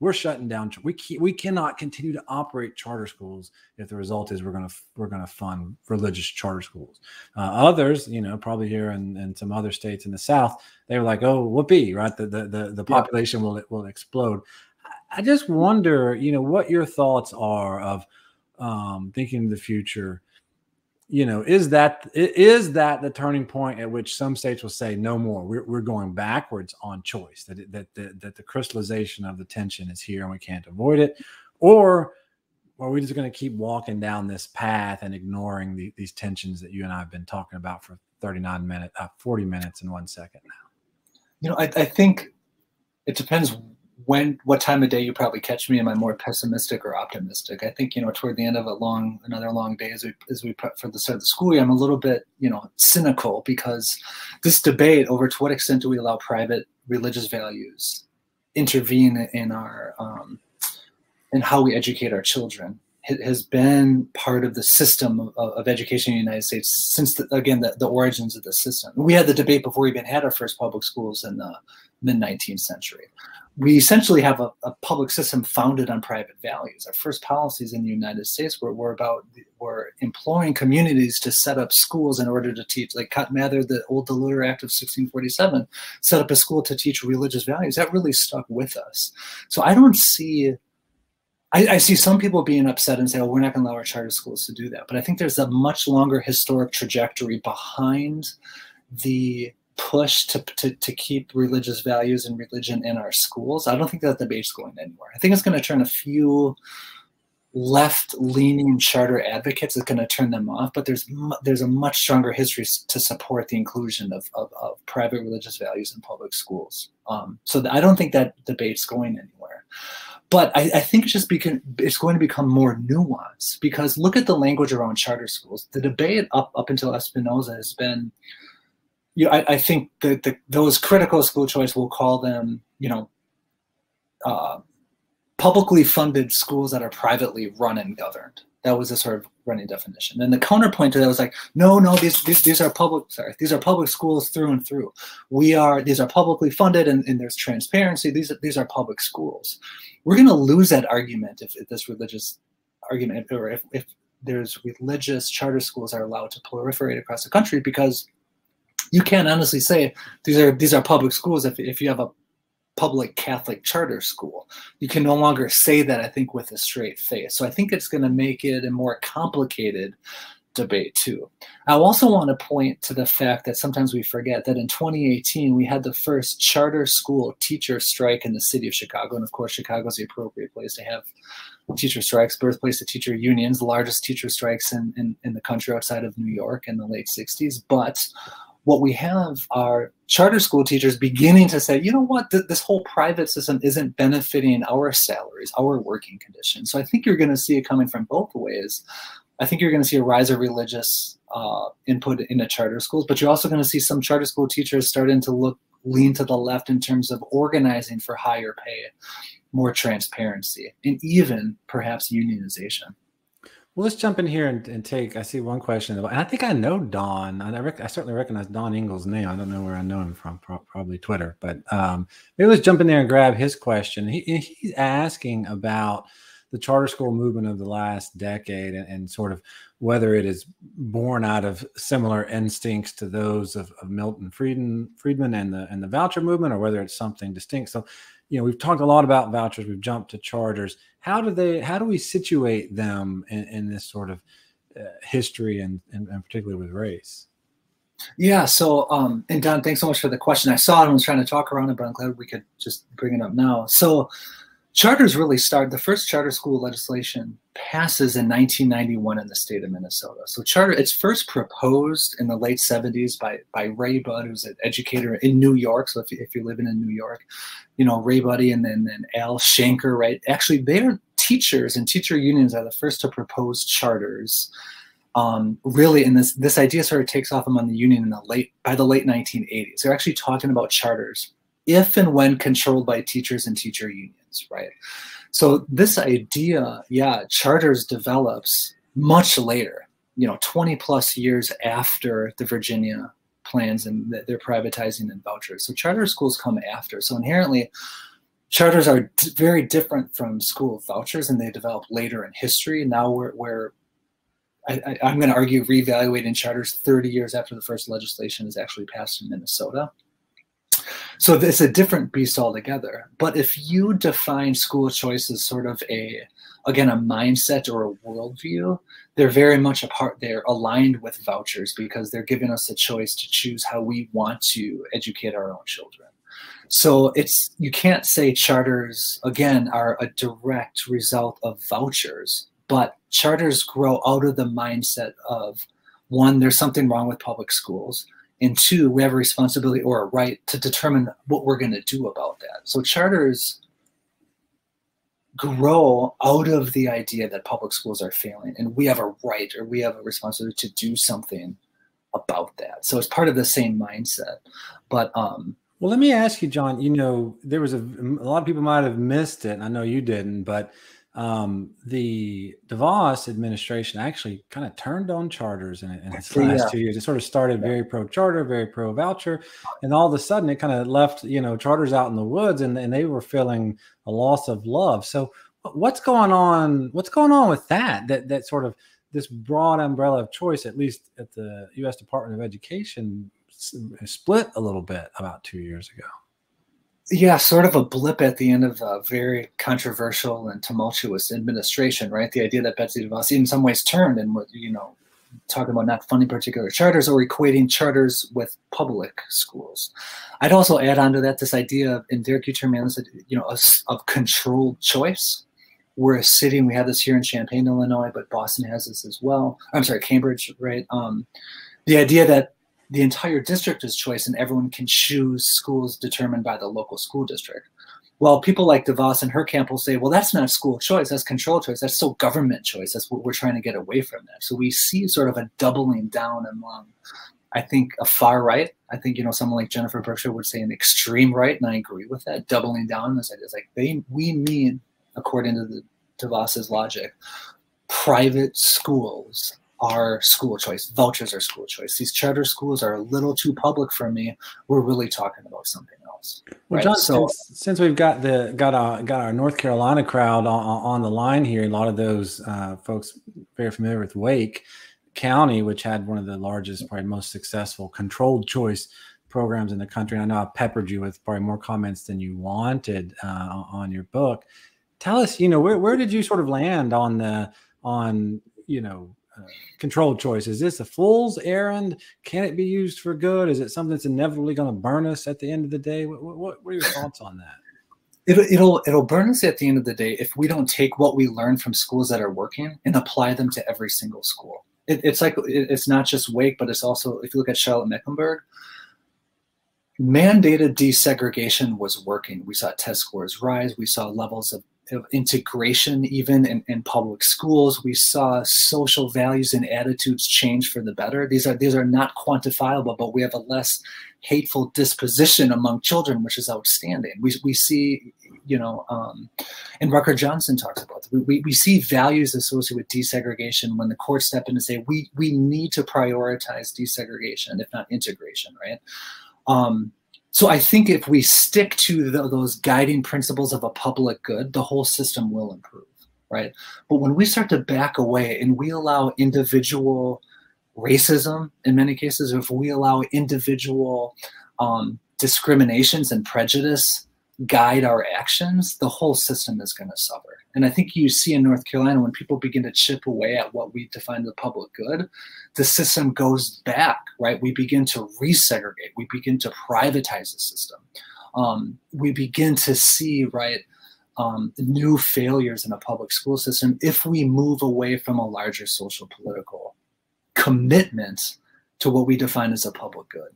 we're shutting down. We can't, we cannot continue to operate charter schools if the result is we're going to we're going to fund religious charter schools. Uh, others, you know, probably here in, in some other states in the South, they were like, "Oh, whoopee!" Right? The the the, the population yeah. will will explode. I just wonder, you know, what your thoughts are of um, thinking of the future you know, is that is that the turning point at which some states will say no more? We're, we're going backwards on choice. That, that that that the crystallization of the tension is here and we can't avoid it, or are we just going to keep walking down this path and ignoring the, these tensions that you and I have been talking about for 39 minutes, uh, 40 minutes and one second now? You know, I, I think it depends when what time of day you probably catch me? Am i more pessimistic or optimistic? I think you know toward the end of a long another long day as we as we prep for the start of the school year i'm a little bit you know cynical because this debate over to what extent do we allow private religious values intervene in our um, in how we educate our children has been part of the system of, of, education in the United States since, the, again, the, the origins of the system. We had the debate before we even had our first public schools in the mid 19th century we essentially have a, a, public system founded on private values. Our first policies in the United States were, were about were employing communities to set up schools in order to teach. Like Cotton Mather, the old Deluder Act of 1647, set up a school to teach religious values. That really stuck with us. So I don't see. I, I see some people being upset and say, "Oh, we're not going to allow our charter schools to do that." But I think there's a much longer historic trajectory behind the push to, to, to keep religious values and religion in our schools. I don't think that debate's going anywhere. I think it's going to turn a few left-leaning charter advocates is going to turn them off, but there's there's a much stronger history to support the inclusion of, of, of private religious values in public schools. Um, so I don't think that debate's going anywhere. But I, I think it's just become, it's going to become more nuanced because look at the language around charter schools. The debate up up until Espinoza has been you know, I, I think that the, those critical school choice will call them, you know, uh, publicly funded schools that are privately run and governed. That was a sort of running definition. And the counterpoint to that was like, no, no, these, these, these are public, sorry, these are public schools through and through. We are, these are publicly funded and, and there's transparency. These are, these are public schools. We're going to lose that argument if, if this religious argument, or if, if there's religious charter schools are allowed to proliferate across the country because you can't honestly say these are these are public schools if, if you have a public Catholic charter school. You can no longer say that, I think, with a straight face. So I think it's going to make it a more complicated debate, too. I also want to point to the fact that sometimes we forget that in 2018, we had the first charter school teacher strike in the city of Chicago. And of course, Chicago is the appropriate place to have teacher strikes, birthplace of teacher unions, largest teacher strikes in, in, in the country outside of New York in the late 60s. But what we have are charter school teachers beginning to say, you know what, Th this whole private system isn't benefiting our salaries, our working conditions. So I think you're going to see it coming from both ways. I think you're going to see a rise of religious uh, input into charter schools, but you're also going to see some charter school teachers starting to look lean to the left in terms of organizing for higher pay, more transparency, and even perhaps unionization. Well, let's jump in here and, and, take. I see one question, and I think I know Don. I, rec- I, certainly recognize Don Ingles' name. I don't know where I know him from, pro- probably Twitter. But um, maybe let's jump in there and grab his question. He, he's asking about the charter school movement of the last decade and, and, sort of whether it is born out of similar instincts to those of, of Milton Friedman, Friedman and the and the voucher movement, or whether it's something distinct. So you know we've talked a lot about vouchers we've jumped to charters. How do they how do we situate them in, in this sort of uh, history and, and, and particularly with race? Yeah so um and don thanks so much for the question. I saw it and was trying to talk around it but i'm glad we could just bring it up now. So charters really start the first charter school legislation passes in 1991 in the state of minnesota. So charter it's first proposed in the late 70s by by Ray Budde who's an educator in new york. So if, if you're living in new york you know Ray Budde and then, then al shanker right? Actually they're teachers and teacher unions are the first to propose charters um, really and this this idea sort of takes off among the union in the late by the late 1980s they're actually talking about charters. If and when controlled by teachers and teacher unions, right? So this idea, yeah, charters develops much later, you know, 20 plus years after the Virginia plans and they're privatizing and vouchers. So charter schools come after. So inherently, charters are very different from school vouchers, and they develop later in history. Now we're, we're I, am going to argue reevaluating charters 30 years after the first legislation is actually passed in Minnesota. So it's a different beast altogether. But if you define school choice as sort of a, again, a mindset or a worldview, they're very much a part, they're aligned with vouchers because they're giving us a choice to choose how we want to educate our own children. So it's, you can't say charters, again, are a direct result of vouchers, but charters grow out of the mindset of one, there's something wrong with public schools and two, we have a responsibility or a right to determine what we're going to do about that. So charters grow out of the idea that public schools are failing and we have a right or we have a responsibility to do something about that. So it's part of the same mindset. But um well, let me ask you, Jon. You know, there was a, a lot of people might have missed it. I know you didn't, but um, the DeVos administration actually kind of turned on charters in, in its last yeah. two years. It sort of started very pro charter, very pro voucher, and all of a sudden it kind of left you know charters out in the woods, and, and they were feeling a loss of love. So what's going on? What's going on with that? That that sort of this broad umbrella of choice, at least at the U.S. Department of Education, split a little bit about two years ago yeah, sort of a blip at the end of a very controversial and tumultuous administration, right? The idea that Betsy DeVos in some ways turned and you know, talking about not funding particular charters or equating charters with public schools. I'd also add on to that this idea of, in Derek, term you know, of, of controlled choice. We're a city, and we have this here in Champaign, Illinois, but Boston has this as well. I'm sorry, Cambridge, right? Um, the idea that the entire district is choice and everyone can choose schools determined by the local school district. Well, people like DeVos and her camp will say, well, that's not school choice, that's control choice, that's still government choice. That's what we're trying to get away from that. So we see sort of a doubling down among, I think, a far right. I think, you know, someone like Jennifer Berkshire would say an extreme right, and I agree with that, doubling down on this idea. It's like they we mean, according to the DeVos's logic, private schools are school choice. Vouchers are school choice. These charter schools are a little too public for me. We're really talking about something else. Well, right? Jon, so, since, since, we've got the got our got our North Carolina crowd on, on the line here, a lot of those uh, folks very familiar with Wake County, which had one of the largest, probably most successful controlled choice programs in the country. I know I peppered you with probably more comments than you wanted uh, on your book. Tell us, you know, where where did you sort of land on the on you know controlled choice. Is this a fool's errand? Can it be used for good? Is it something that's inevitably going to burn us at the end of the day? What, what, what are your thoughts on that? It'll, it'll it'll burn us at the end of the day if we don't take what we learn from schools that are working and apply them to every single school. It, it's like it, it's not just Wake, but it's also if you look at Charlotte Mecklenburg, mandated desegregation was working. We saw test scores rise. We saw levels of of integration even in, in public schools. We saw social values and attitudes change for the better. These are these are not quantifiable, but we have a less hateful disposition among children, which is outstanding. We, we see, you know, um, and Rucker Johnson talks about we, we, we see values associated with desegregation when the courts step in and say we we need to prioritize desegregation, if not integration, right? Um, so I think if we stick to the, those guiding principles of a public good, the whole system will improve, right? But when we start to back away and we allow individual racism in many cases, if we allow individual um, discriminations and prejudice guide our actions, the whole system is going to suffer. And I think you see in North Carolina when people begin to chip away at what we define the public good, the system goes back, right? We begin to resegregate, we begin to privatize the system. Um, we begin to see, right, um, new failures in a public school system if we move away from a larger social political commitment to what we define as a public good.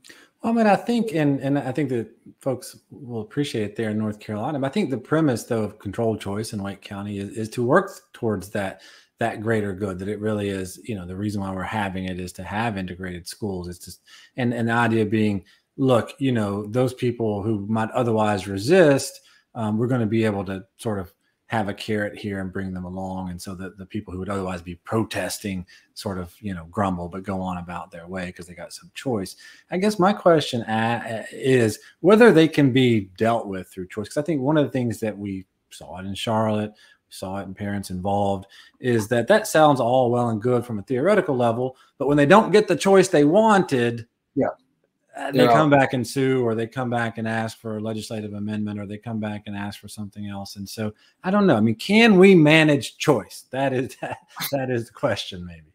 I mean, I think, and and I think that folks will appreciate it there in North Carolina. But I think the premise, though, of controlled choice in Wake County is, is to work towards that that greater good. That it really is, you know, the reason why we're having it is to have integrated schools. It's just, and and the idea being, look, you know, those people who might otherwise resist, um, we're going to be able to sort of have a carrot here and bring them along. And so that the people who would otherwise be protesting sort of you know grumble but go on about their way because they got some choice. I guess my question is whether they can be dealt with through choice. Because i think one of the things that we saw it in charlotte saw it in parents involved is that that sounds all well and good from a theoretical level but when they don't get the choice they wanted yeah uh, they come back and sue or they come back and ask for a legislative amendment or they come back and ask for something else. And so i don't know. I mean can we manage choice? That is [LAUGHS] that, that is the question maybe.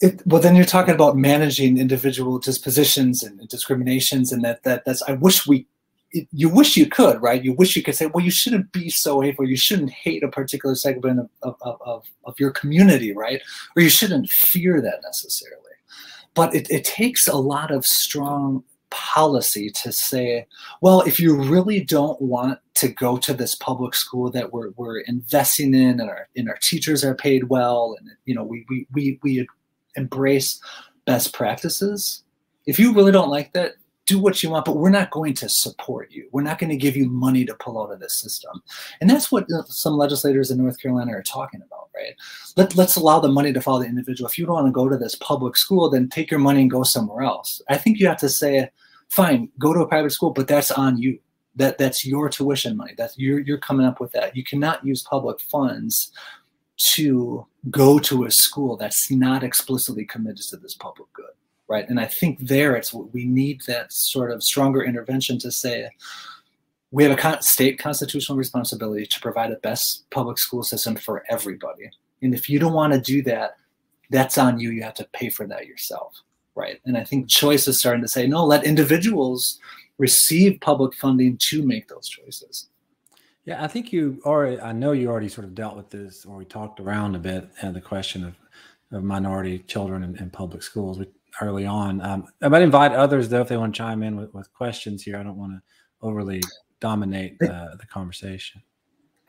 It, well then you're talking about managing individual dispositions and discriminations and that that that's i wish we it, you wish you could right? You wish you could say well you shouldn't be so hateful. You shouldn't hate a particular segment of, of, of, of your community right? Or you shouldn't fear that necessarily but it, it takes a lot of strong policy to say, well, if you really don't want to go to this public school that we're, we're investing in and our, and our teachers are paid well and you know we, we, we, we embrace best practices, if you really don't like that, do what you want, but we're not going to support you. We're not going to give you money to pull out of this system. And that's what some legislators in North Carolina are talking about, right? Let, let's allow the money to follow the individual. If you don't want to go to this public school, then take your money and go somewhere else. I think you have to say, fine, go to a private school, but that's on you. That that's your tuition money. That you're you're coming up with that. You cannot use public funds to go to a school that's not explicitly committed to this public good right? And I think there it's what we need that sort of stronger intervention to say we have a state constitutional responsibility to provide the best public school system for everybody. And if you don't want to do that, that's on you. You have to pay for that yourself, right? And I think choice is starting to say, no, let individuals receive public funding to make those choices. Yeah, I think you already, I know you already sort of dealt with this, or we talked around a bit, and uh, the question of, of minority children in, in public schools. Early on. Um, I might invite others though if they want to chime in with, with questions here. I don't want to overly dominate uh, the conversation.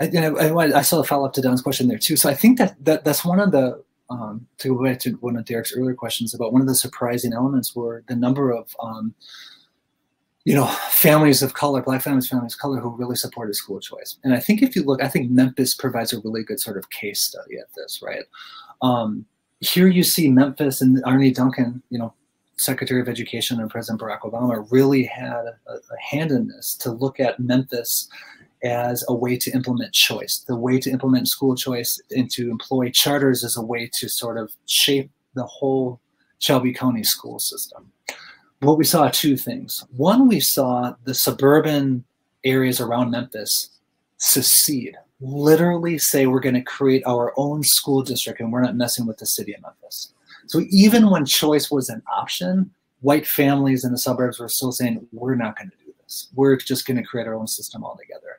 I, you know, I, I saw the follow up to Don's question there too. So I think that, that that's one of the um, to go back to one of Derek's earlier questions about one of the surprising elements were the number of um, you know families of color, black families, families of color who really supported school choice. And I think if you look, I think Memphis provides a really good sort of case study at this, right? Um, here you see Memphis and Arne Duncan, you know, Secretary of Education and President Barack Obama really had a, a, hand in this to look at Memphis as a way to implement choice, the way to implement school choice and to employ charters as a way to sort of shape the whole Shelby County school system. What we saw two things. One, we saw the suburban areas around Memphis secede literally say we're going to create our own school district and we're not messing with the city of Memphis. So even when choice was an option, white families in the suburbs were still saying, we're not going to do this. We're just going to create our own system altogether.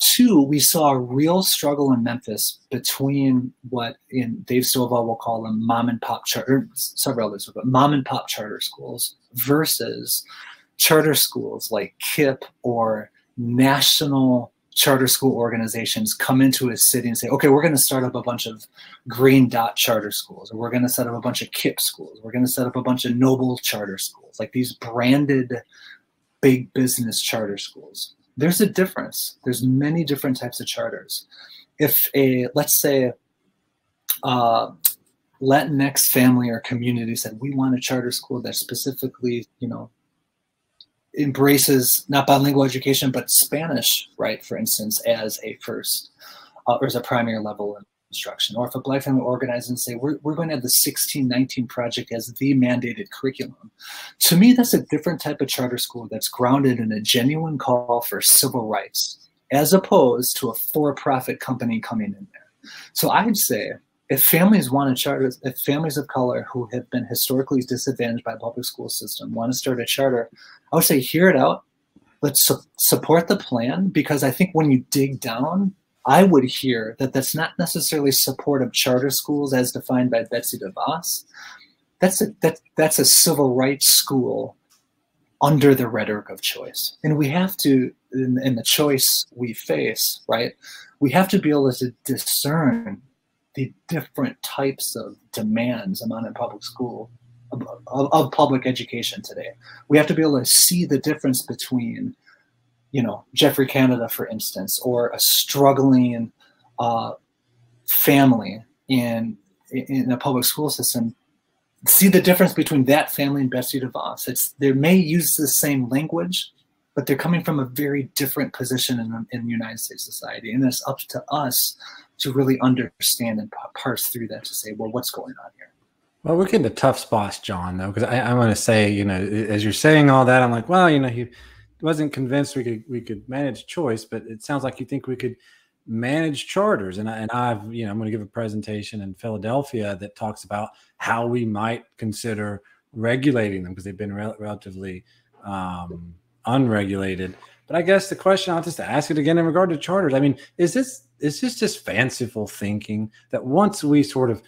Two, we saw a real struggle in Memphis between what in Dave Silva will call them mom and pop charter, several others, but mom and pop charter schools versus charter schools like KIPP or national charter school organizations come into a city and say, okay, we're going to start up a bunch of green dot charter schools, or we're going to set up a bunch of KIPP schools, we're going to set up a bunch of noble charter schools, like these branded big business charter schools. There's a difference. There's many different types of charters. If a, let's say, uh, Latinx family or community said, we want a charter school that specifically, you know, embraces not bilingual education but Spanish, right? For instance, as a first uh, or as a primary level instruction. Or if a black family organizes and say, we're, we're going to have the 1619 project as the mandated curriculum. To me, that's a different type of charter school that's grounded in a genuine call for civil rights, as opposed to a for-profit company coming in there. So I'd say if families want to charter, if families of color who have been historically disadvantaged by the public school system want to start a charter, I would say hear it out. Let's su support the plan because I think when you dig down, I would hear that that's not necessarily support of charter schools as defined by Betsy DeVos. That's a, that, that's a civil rights school under the rhetoric of choice. And we have to, in, in the choice we face, right, we have to be able to discern the different types of demands among a public school of, of, of, public education today. We have to be able to see the difference between you know, Geoffrey Canada, for instance, or a struggling uh, family in in a public school system, see the difference between that family and Betsy DeVos. It's they may use the same language, but they're coming from a very different position in, in United States society, and it's up to us to really understand and parse through that to say, well, what's going on here. Well, we're getting the tough spots, Jon, though, because I, I want to say, you know, as you're saying all that, I'm like, well, you know, he wasn't convinced we could we could manage choice, but it sounds like you think we could manage charters. And, I, and I've, you know, I'm going to give a presentation in Philadelphia that talks about how we might consider regulating them because they've been rel- relatively um, unregulated. But I guess the question I'll just ask it again in regard to charters. I mean, is this is this just fanciful thinking that once we sort of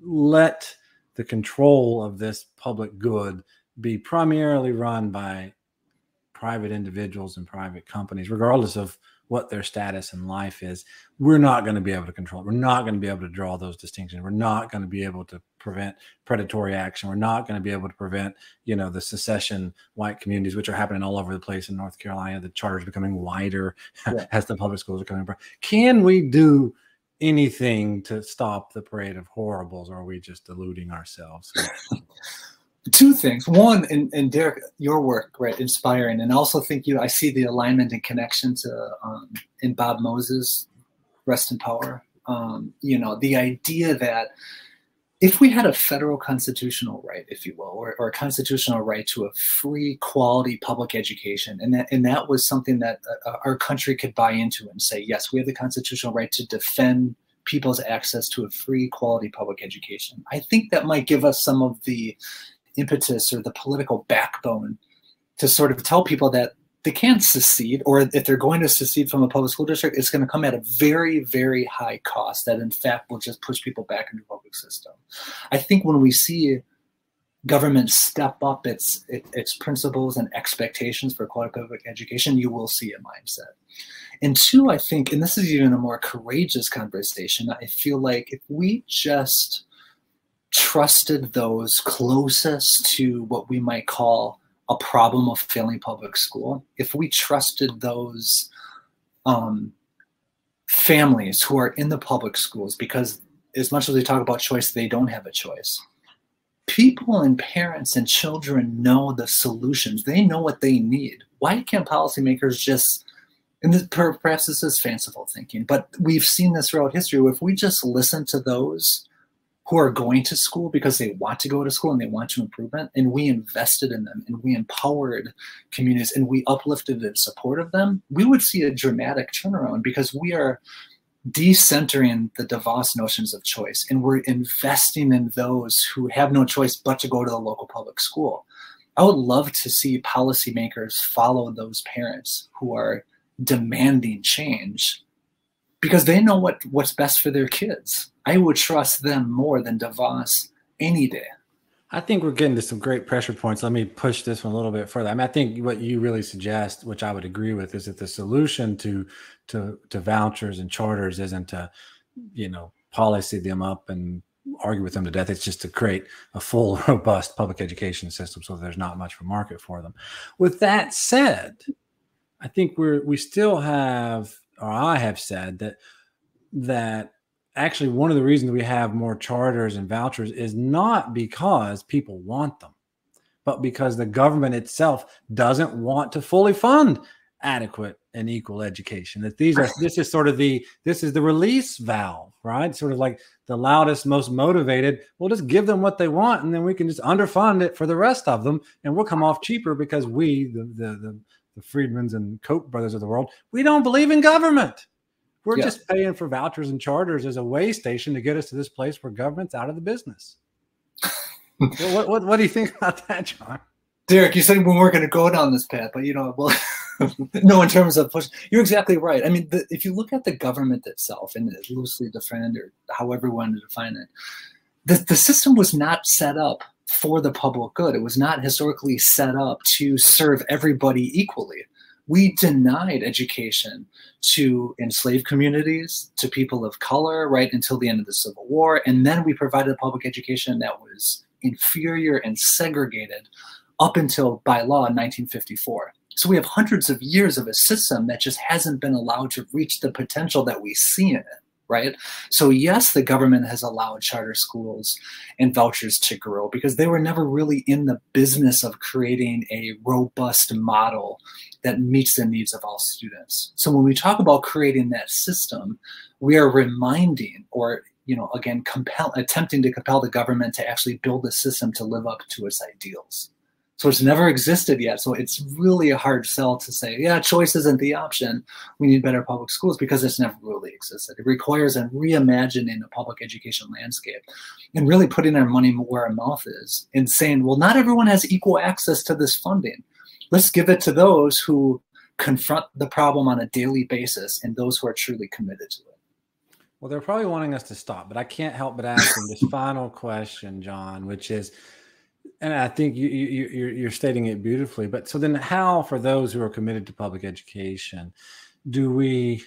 let the control of this public good be primarily run by private individuals and private companies, regardless of what their status in life is, we're not going to be able to control it. We're not going to be able to draw those distinctions. We're not going to be able to prevent predatory action. We're not going to be able to prevent, you know, the secession white communities, which are happening all over the place in North Carolina. The charters becoming wider [LAUGHS] yeah. as the public schools are coming. Can we do anything to stop the parade of horribles, or are we just deluding ourselves? [LAUGHS] two things. One, and, and Derek, your work, right, inspiring, and also think you. I see the alignment and connection to um, in Bob Moses, rest in power. Um, you know, the idea that if we had a federal constitutional right, if you will, or, or, a constitutional right to a free, quality public education, and that and that was something that uh, our country could buy into and say, yes, we have the constitutional right to defend people's access to a free, quality public education. I think that might give us some of the impetus or the political backbone to sort of tell people that they can't secede, or if they're going to secede from a public school district, it's going to come at a very, very high cost that, in fact, will just push people back into the public system. I think when we see government step up its its principles and expectations for quality public education, you will see a mindset. And two, I think, and this is even a more courageous conversation. I feel like if we just trusted those closest to what we might call a problem of failing public school, if we trusted those um, families who are in the public schools, because as much as we talk about choice, they don't have a choice. People and parents and children know the solutions. They know what they need. Why can't policymakers just, and this, perhaps this is fanciful thinking, but we've seen this throughout history. If we just listen to those who are going to school because they want to go to school and they want to improvement and we invested in them and we empowered communities and we uplifted and supported them we would see a dramatic turnaround because we are decentering the DeVos notions of choice and we're investing in those who have no choice but to go to the local public school i would love to see policymakers follow those parents who are demanding change because they know what what's best for their kids. I would trust them more than DeVos any day. I think we're getting to some great pressure points. Let me push this one a little bit further. I mean, I think what you really suggest, which I would agree with, is that the solution to to to vouchers and charters isn't to, you know, policy them up and argue with them to death. It's just to create a full, [LAUGHS] robust public education system so there's not much of a market for them. With that said, I think we're we still have or I have said that that actually one of the reasons we have more charters and vouchers is not because people want them, but because the government itself doesn't want to fully fund adequate and equal education. That these are [LAUGHS] this is sort of the this is the release valve, right? Sort of like the loudest, most motivated. We'll just give them what they want, and then we can just underfund it for the rest of them, and we'll come off cheaper because we the the the the Friedmans and Koch brothers of the world, we don't believe in government. We're yeah. just paying for vouchers and charters as a way station to get us to this place where government's out of the business. [LAUGHS] what, what, what do you think about that, Jon? Derek, you said we weren't going to go down this path, but you know, well, [LAUGHS] no, in terms of push, you're exactly right. I mean, the, if you look at the government itself and loosely defined or however you want to define it, the, the system was not set up for the public good. It was not historically set up to serve everybody equally. We denied education to enslaved communities, to people of color, right until the end of the Civil War. And then we provided public education that was inferior and segregated up until by law in 1954. So we have hundreds of years of a system that just hasn't been allowed to reach the potential that we see in it right? So yes, the government has allowed charter schools and vouchers to grow because they were never really in the business of creating a robust model that meets the needs of all students. So when we talk about creating that system, we are reminding or you know again compel attempting to compel the government to actually build a system to live up to its ideals. So it's never existed yet. So it's really a hard sell to say, yeah, choice isn't the option. We need better public schools because it's never really existed. It requires a reimagining the public education landscape and really putting our money where our mouth is and saying, well, not everyone has equal access to this funding. Let's give it to those who confront the problem on a daily basis and those who are truly committed to it. Well, they're probably wanting us to stop, but I can't help but ask them this [LAUGHS] final question, Jon, which is and I think you, you you're, you're stating it beautifully. But so then, how for those who are committed to public education, do we?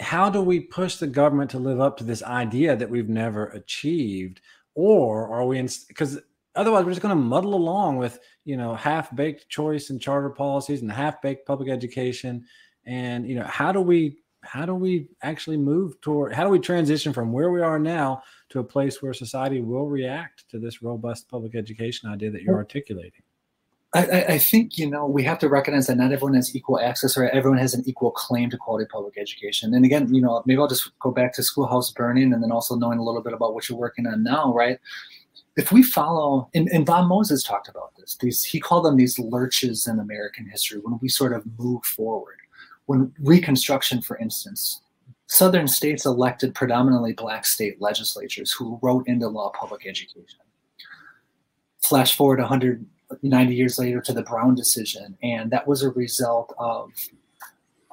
How do we push the government to live up to this idea that we've never achieved, or are we? In? Because otherwise, we're just going to muddle along with you know half baked choice and charter policies and half baked public education. And you know, how do we how do we actually move toward how do we transition from where we are now to a place where society will react to this robust public education idea that you're articulating I, I, think you know we have to recognize that not everyone has equal access or everyone has an equal claim to quality public education. And again, you know, maybe I'll just go back to schoolhouse burning and then also knowing a little bit about what you're working on now, right? If we follow, and, and Bob Moses talked about this, these he called them these lurches in American history when we sort of move forward when Reconstruction, for instance, Southern states elected predominantly black state legislatures who wrote into law public education. Flash forward 190 years later to the Brown decision, and that was a result of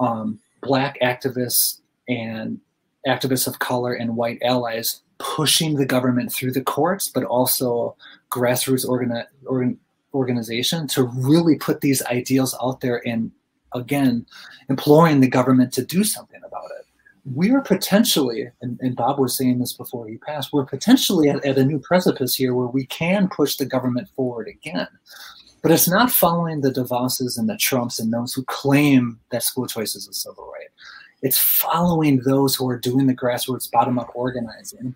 um, black activists and activists of color and white allies pushing the government through the courts, but also grassroots organi- organ- organization to really put these ideals out there and again, imploring the government to do something about it. We are potentially, and, and Bob was saying this before he passed, we're potentially at, at a new precipice here where we can push the government forward again. But it's not following the DeVosses and the Trumps and those who claim that school choice is a civil right. It's following those who are doing the grassroots bottom-up organizing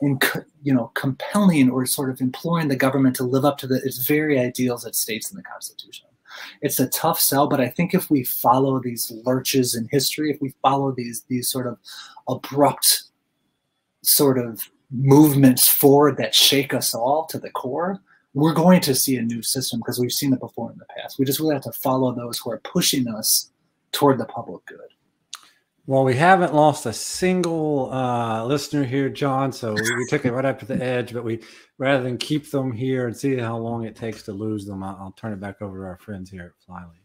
and you know compelling or sort of imploring the government to live up to the, its very ideals that states in the Constitution it's a tough sell, but I think if we follow these lurches in history, if we follow these these sort of abrupt sort of movements forward that shake us all to the core, we're going to see a new system because we've seen it before in the past. We just really have to follow those who are pushing us toward the public good. Well, we haven't lost a single uh, listener here, Jon. So we, took it right up to the edge, but we rather than keep them here and see how long it takes to lose them, I'll, I'll turn it back over to our friends here at Flyleaf.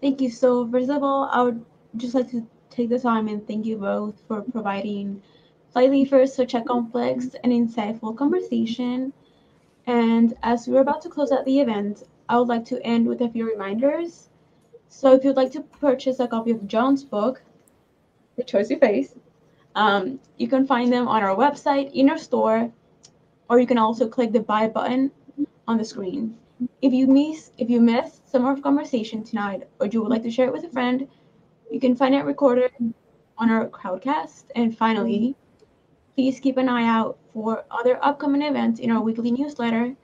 Thank you. So, first of all, I would just like to take the time and thank you both for providing Flyleafers such a complex and insightful conversation. And as we're about to close out the event, I would like to end with a few reminders so if you'd like to purchase a copy of Jon's book, The Choice We Face, um, you can find them on our website, in our store, or you can also click the buy button on the screen. If you miss if you missed some of our conversation tonight, or you would like to share it with a friend, you can find it recorded on our crowdcast. And finally, please keep an eye out for other upcoming events in our weekly newsletter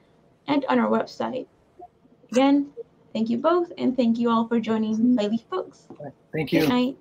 and on our website. Again, Thank you both, and thank you all for joining Flyleaf Books. Thank you. Good night.